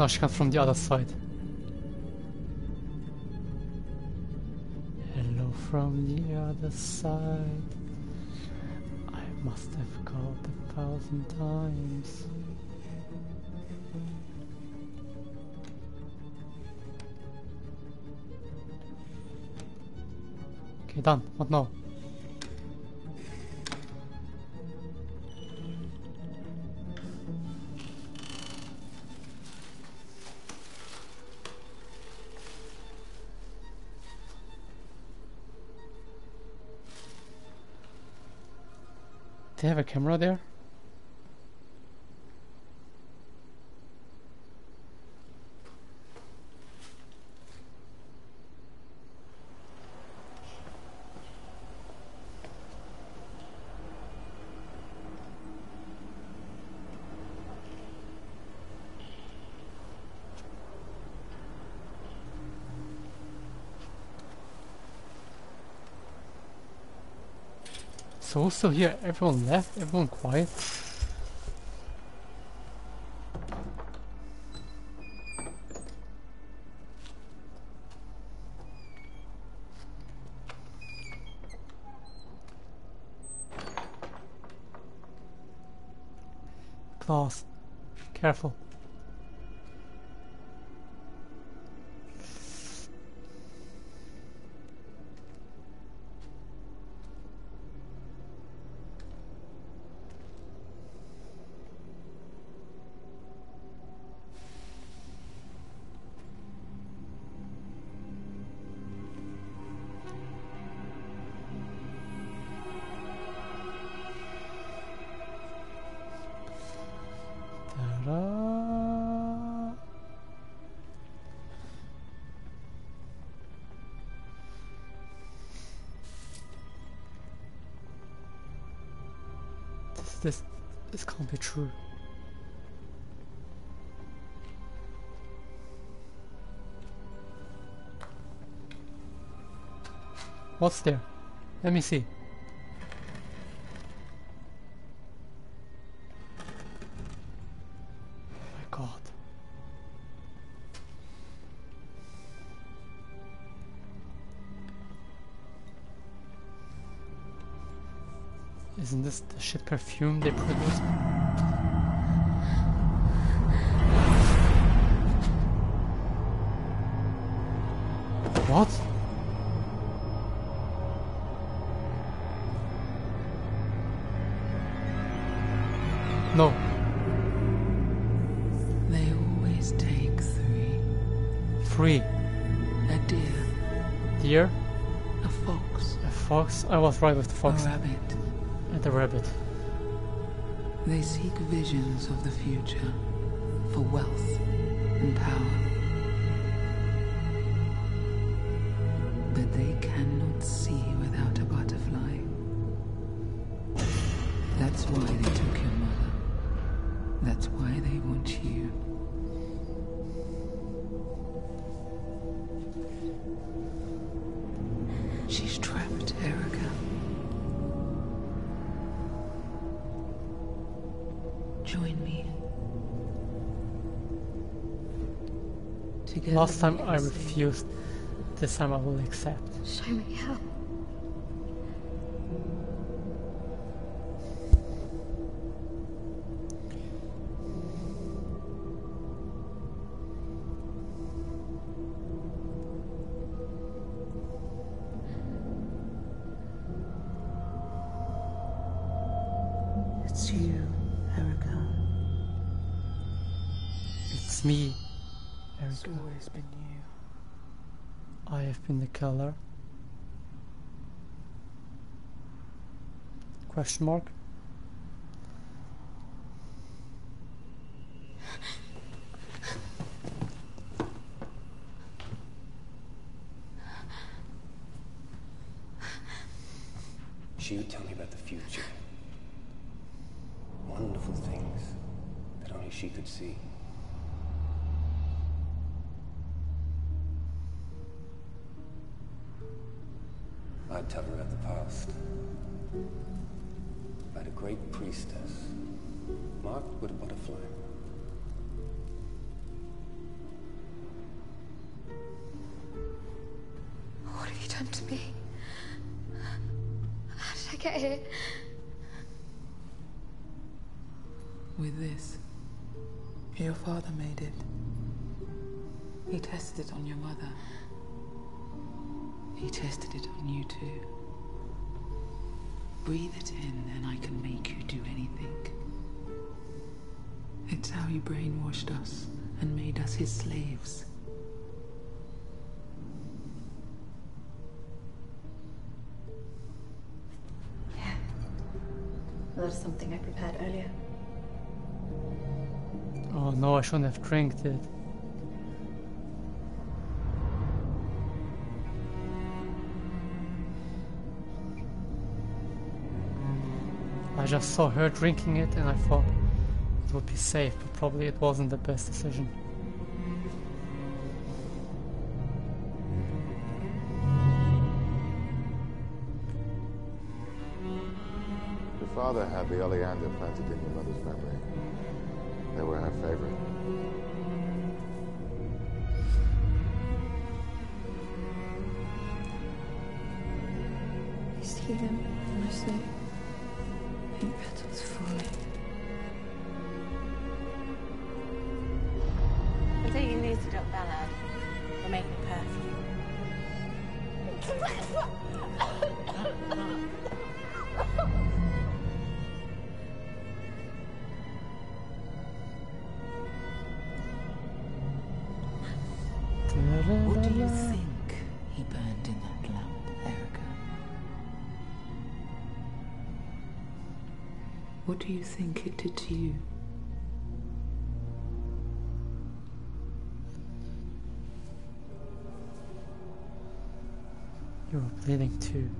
No, she comes from the other side. Hello from the other side. I must have called a thousand times. Okay, done. What now? They have a camera there? Still here? Everyone left? Everyone quiet? Claws. Careful. Be true. What's there? Let me see. Isn't this the shit perfume they produce? What? No. They always take three. Three. A deer. Deer? A fox. A fox? I was right with the fox. A rabbit. And the rabbit. They seek visions of the future for wealth and power. But they cannot see without a butterfly. That's why they took your mother. That's why they want you. Together Last time I refused. This time I will accept. Show me how. Question mark? His slaves. Well, that's something I prepared earlier. Oh no, I shouldn't have drank it. I just saw her drinking it and I thought it would be safe, but probably it wasn't the best decision. Had the oleander planted in your mother's memory. They were her favorite. To you? You're bleeding too.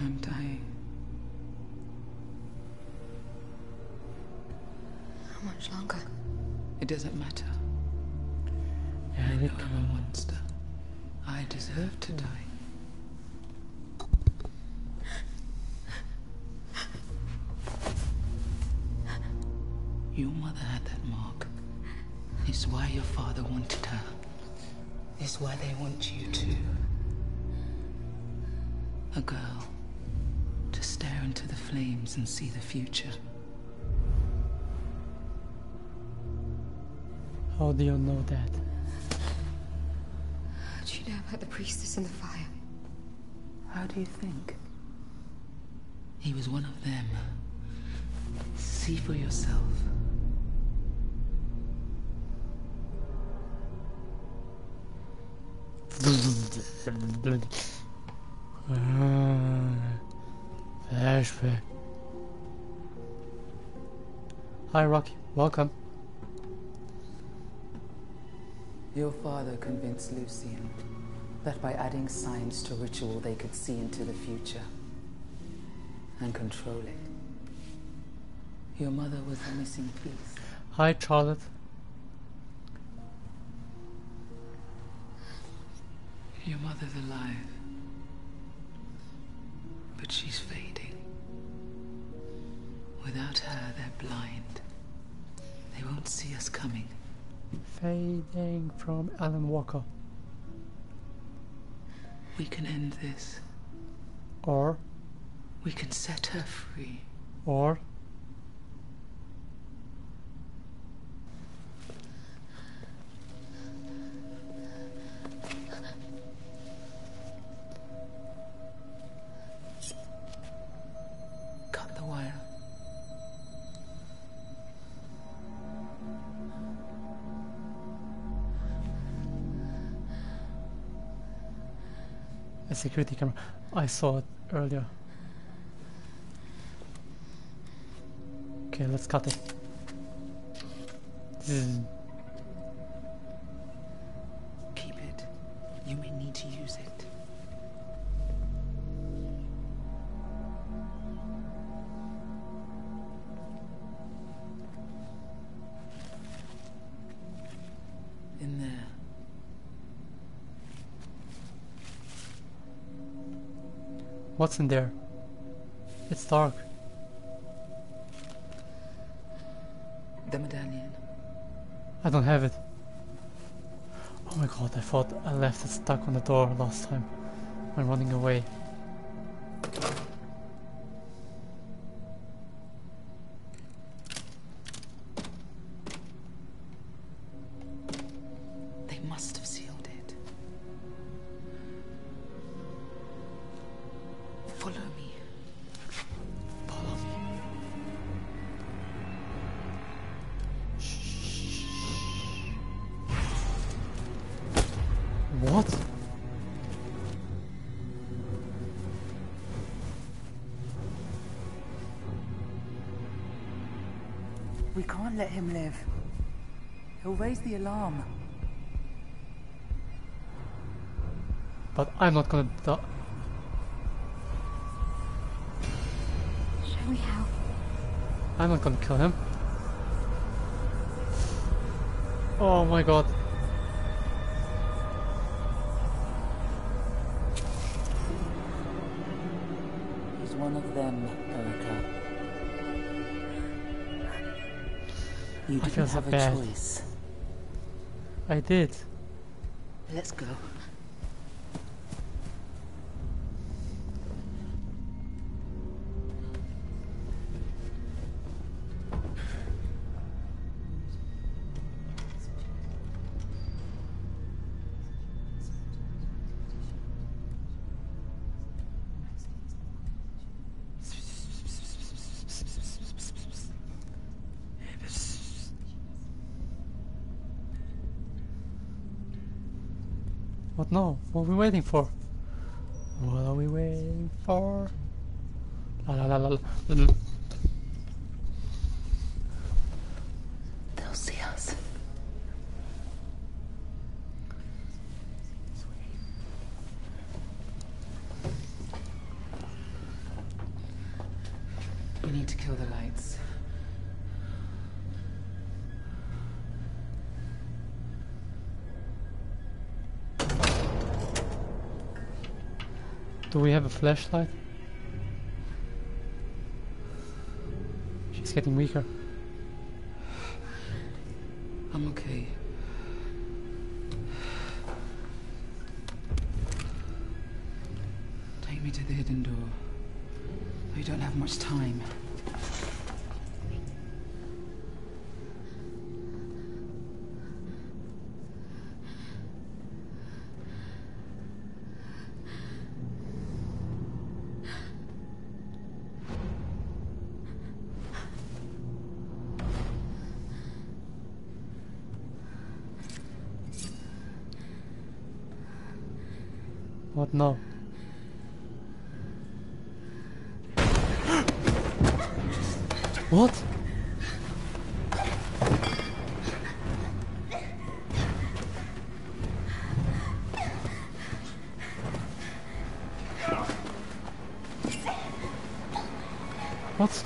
I'm dying. How much longer? It doesn't matter. Yeah, I know you I'm a monster. I deserve to die. It's why your father wanted her. It's why they want you too. A girl to stare into the flames and see the future. How do you know that? How do you know about the priestess and the fire? How do you think? He was one of them. See for yourself. Flashback. Hi, Rocky. Welcome. Your father convinced Lucien that by adding science to ritual they could see into the future and control it. Your mother was the missing piece. Hi, Charlotte. Your mother's alive. But she's fading. Without her, they're blind. They won't see us coming. Fading from Alan Walker. We can end this. Or, We can set her free. or, security camera. I saw it earlier. Okay, let's cut it. What's in there? It's dark. The medallion. I don't have it. Oh my god, I thought I left it stuck on the door last time when running away. Him live. He'll raise the alarm. But I'm not gonna die. Show me how. I'm not gonna kill him. Oh my god. I feel so have a bad. choice. I did. Let's go. What now? What are we waiting for? What are we waiting for? La la la la. la. They'll see us. We need to kill the lights. Do we have a flashlight? She's getting weaker.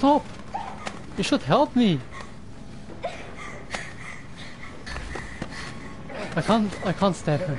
Stop! You should help me! I can't, I can't stab her.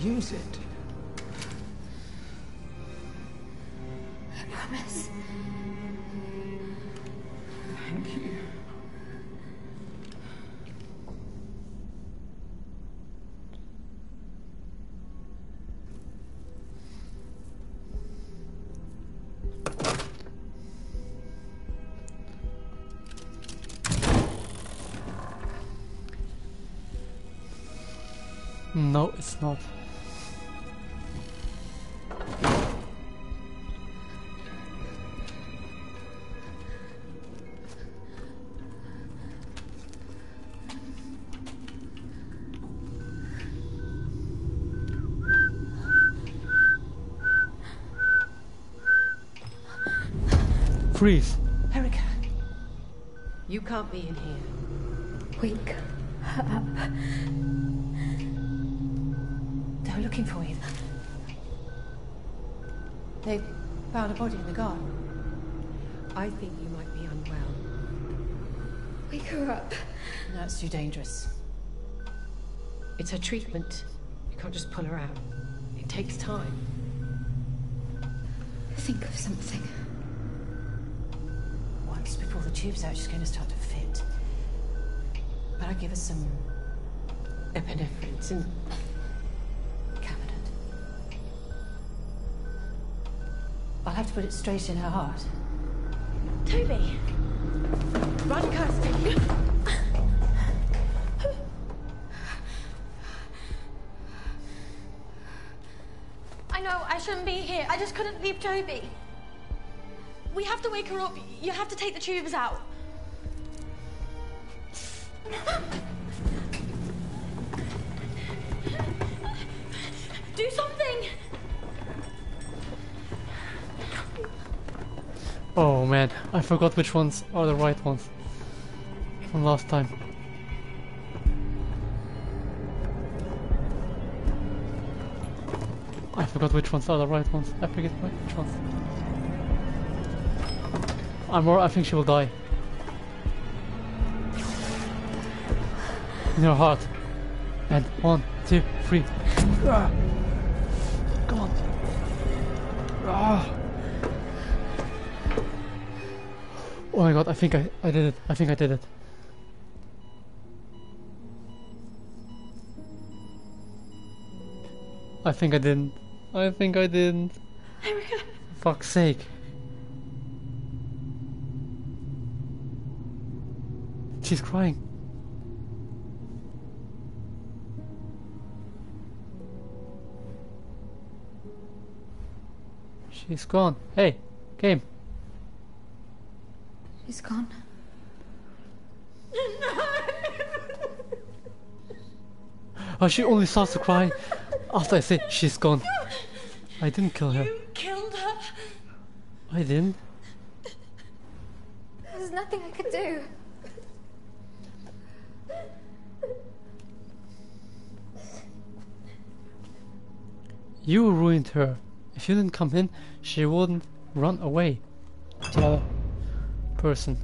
Use it. I promise. Thank you. No, it's not. Freeze. Erica, you can't be in here. Wake up. They're looking for you. They found a body in the garden. I think you might be unwell. Wake her up. That's too dangerous. It's her treatment. You can't just pull her out. It takes time. Think of something. Once we pull the tubes out, she's going to start to fit. But I give her some epinephrine. It's in cabinet. I'll have to put it straight in her heart. Toby! Run, Kirsty! I know, I shouldn't be here. I just couldn't leave Toby. We have to wake her up. You have to take the tubes out. Do something! Oh man, I forgot which ones are the right ones from last time. I forgot which ones are the right ones. I forget which ones. I'm more. I think she will die. In her heart. And one, two, three. Ah. Come on. Ah. Oh my god, I think I, I did it. I think I did it. I think I didn't. I think I didn't. Fuck's sake. She's crying. She's gone. Hey, game. She's gone. Oh, she only starts to cry after I say she's gone. I didn't kill her. You killed her! I didn't. There's nothing I could do. You ruined her. If you didn't come in, she wouldn't run away. The other person.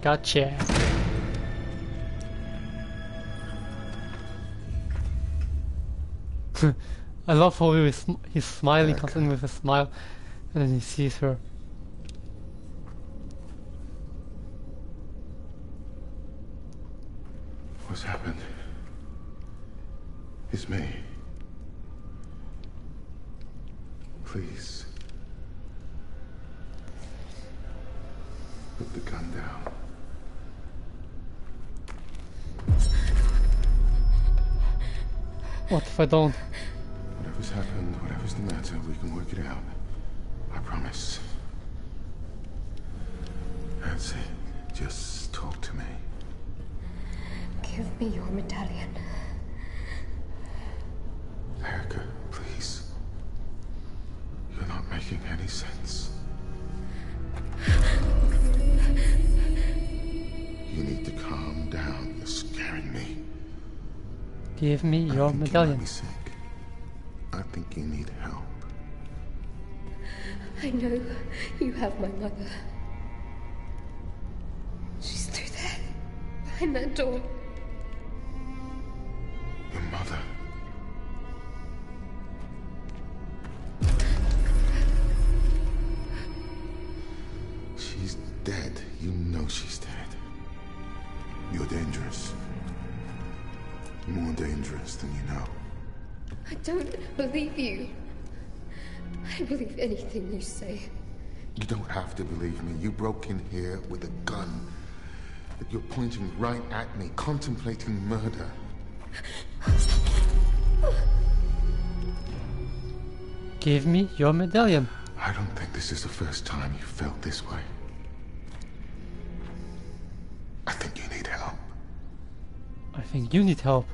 Gotcha. I love how he was, he's smiling, comes in with a smile, and then he sees her. What's happened? It's me. Please. Put the gun down. What if I don't? Give me your I think medallion. You might sick. I think you need help. I know you have my mother. She's through there, behind that door. You say. You don't have to believe me. You broke in here with a gun. That you're pointing right at me, contemplating murder. Give me your medallion. I don't think this is the first time you felt this way. I think you need help. I think you need help.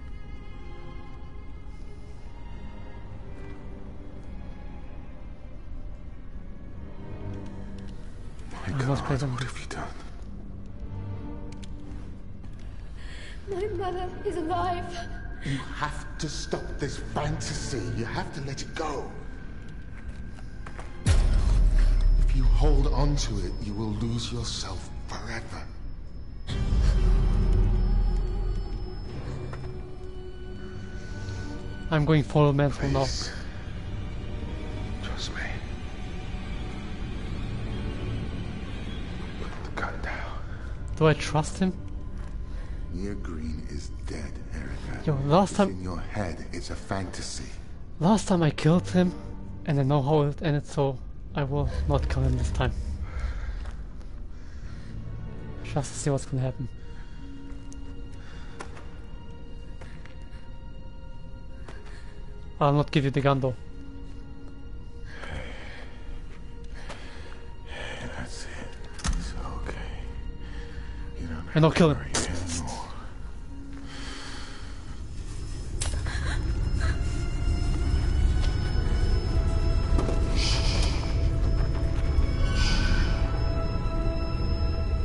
My I must God, play them. what have you done? My mother is alive. You have to stop this fantasy. You have to let it go. If you hold on to it, you will lose yourself forever. I'm going full mental now. Do I trust him? Nia Green is dead, Erica. Yo, last It's time- in your head. It's a fantasy. Last time I killed him, and I know how it ended, so I will not kill him this time. Just to see what's gonna happen. I'll not give you the gun though. And I'll kill him.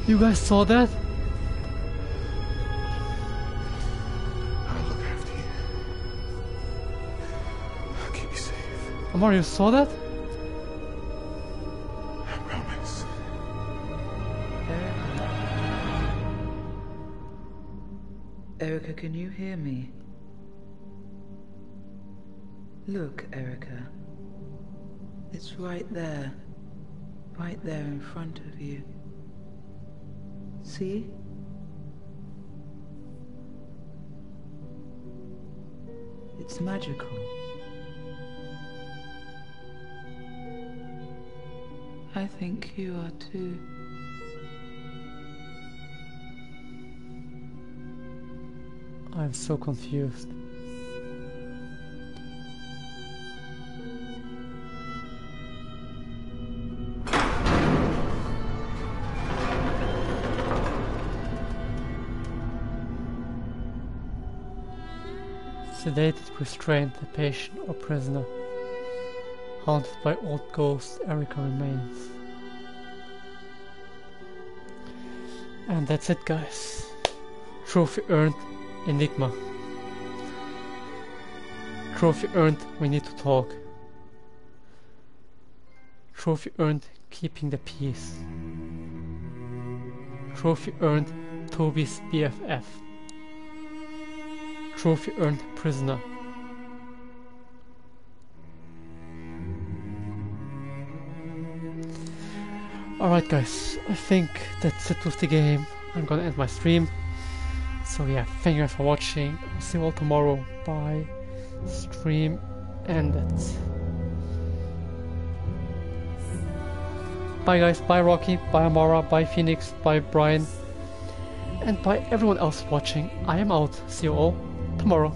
You guys saw that? I'll look after you. I'll keep you safe. Amar, you saw that? Can you hear me? Look, Erica. It's right there. Right there in front of you. See? It's magical. I think you are too. I'm so confused. Sedated, restrained, a patient or prisoner. Haunted by old ghosts, Erica remains. And that's it guys. Trophy earned Enigma. Trophy earned We Need to Talk. Trophy earned Keeping the Peace. Trophy earned Toby's BFF. Trophy earned Prisoner. Alright guys, I think that's it with the game. I'm gonna end my stream. So yeah, thank you guys for watching. I'll see you all tomorrow. Bye. Stream ended. Bye guys, bye Rocky, bye Amora, bye Phoenix, bye Brian, and bye everyone else watching. I am out. See you all tomorrow.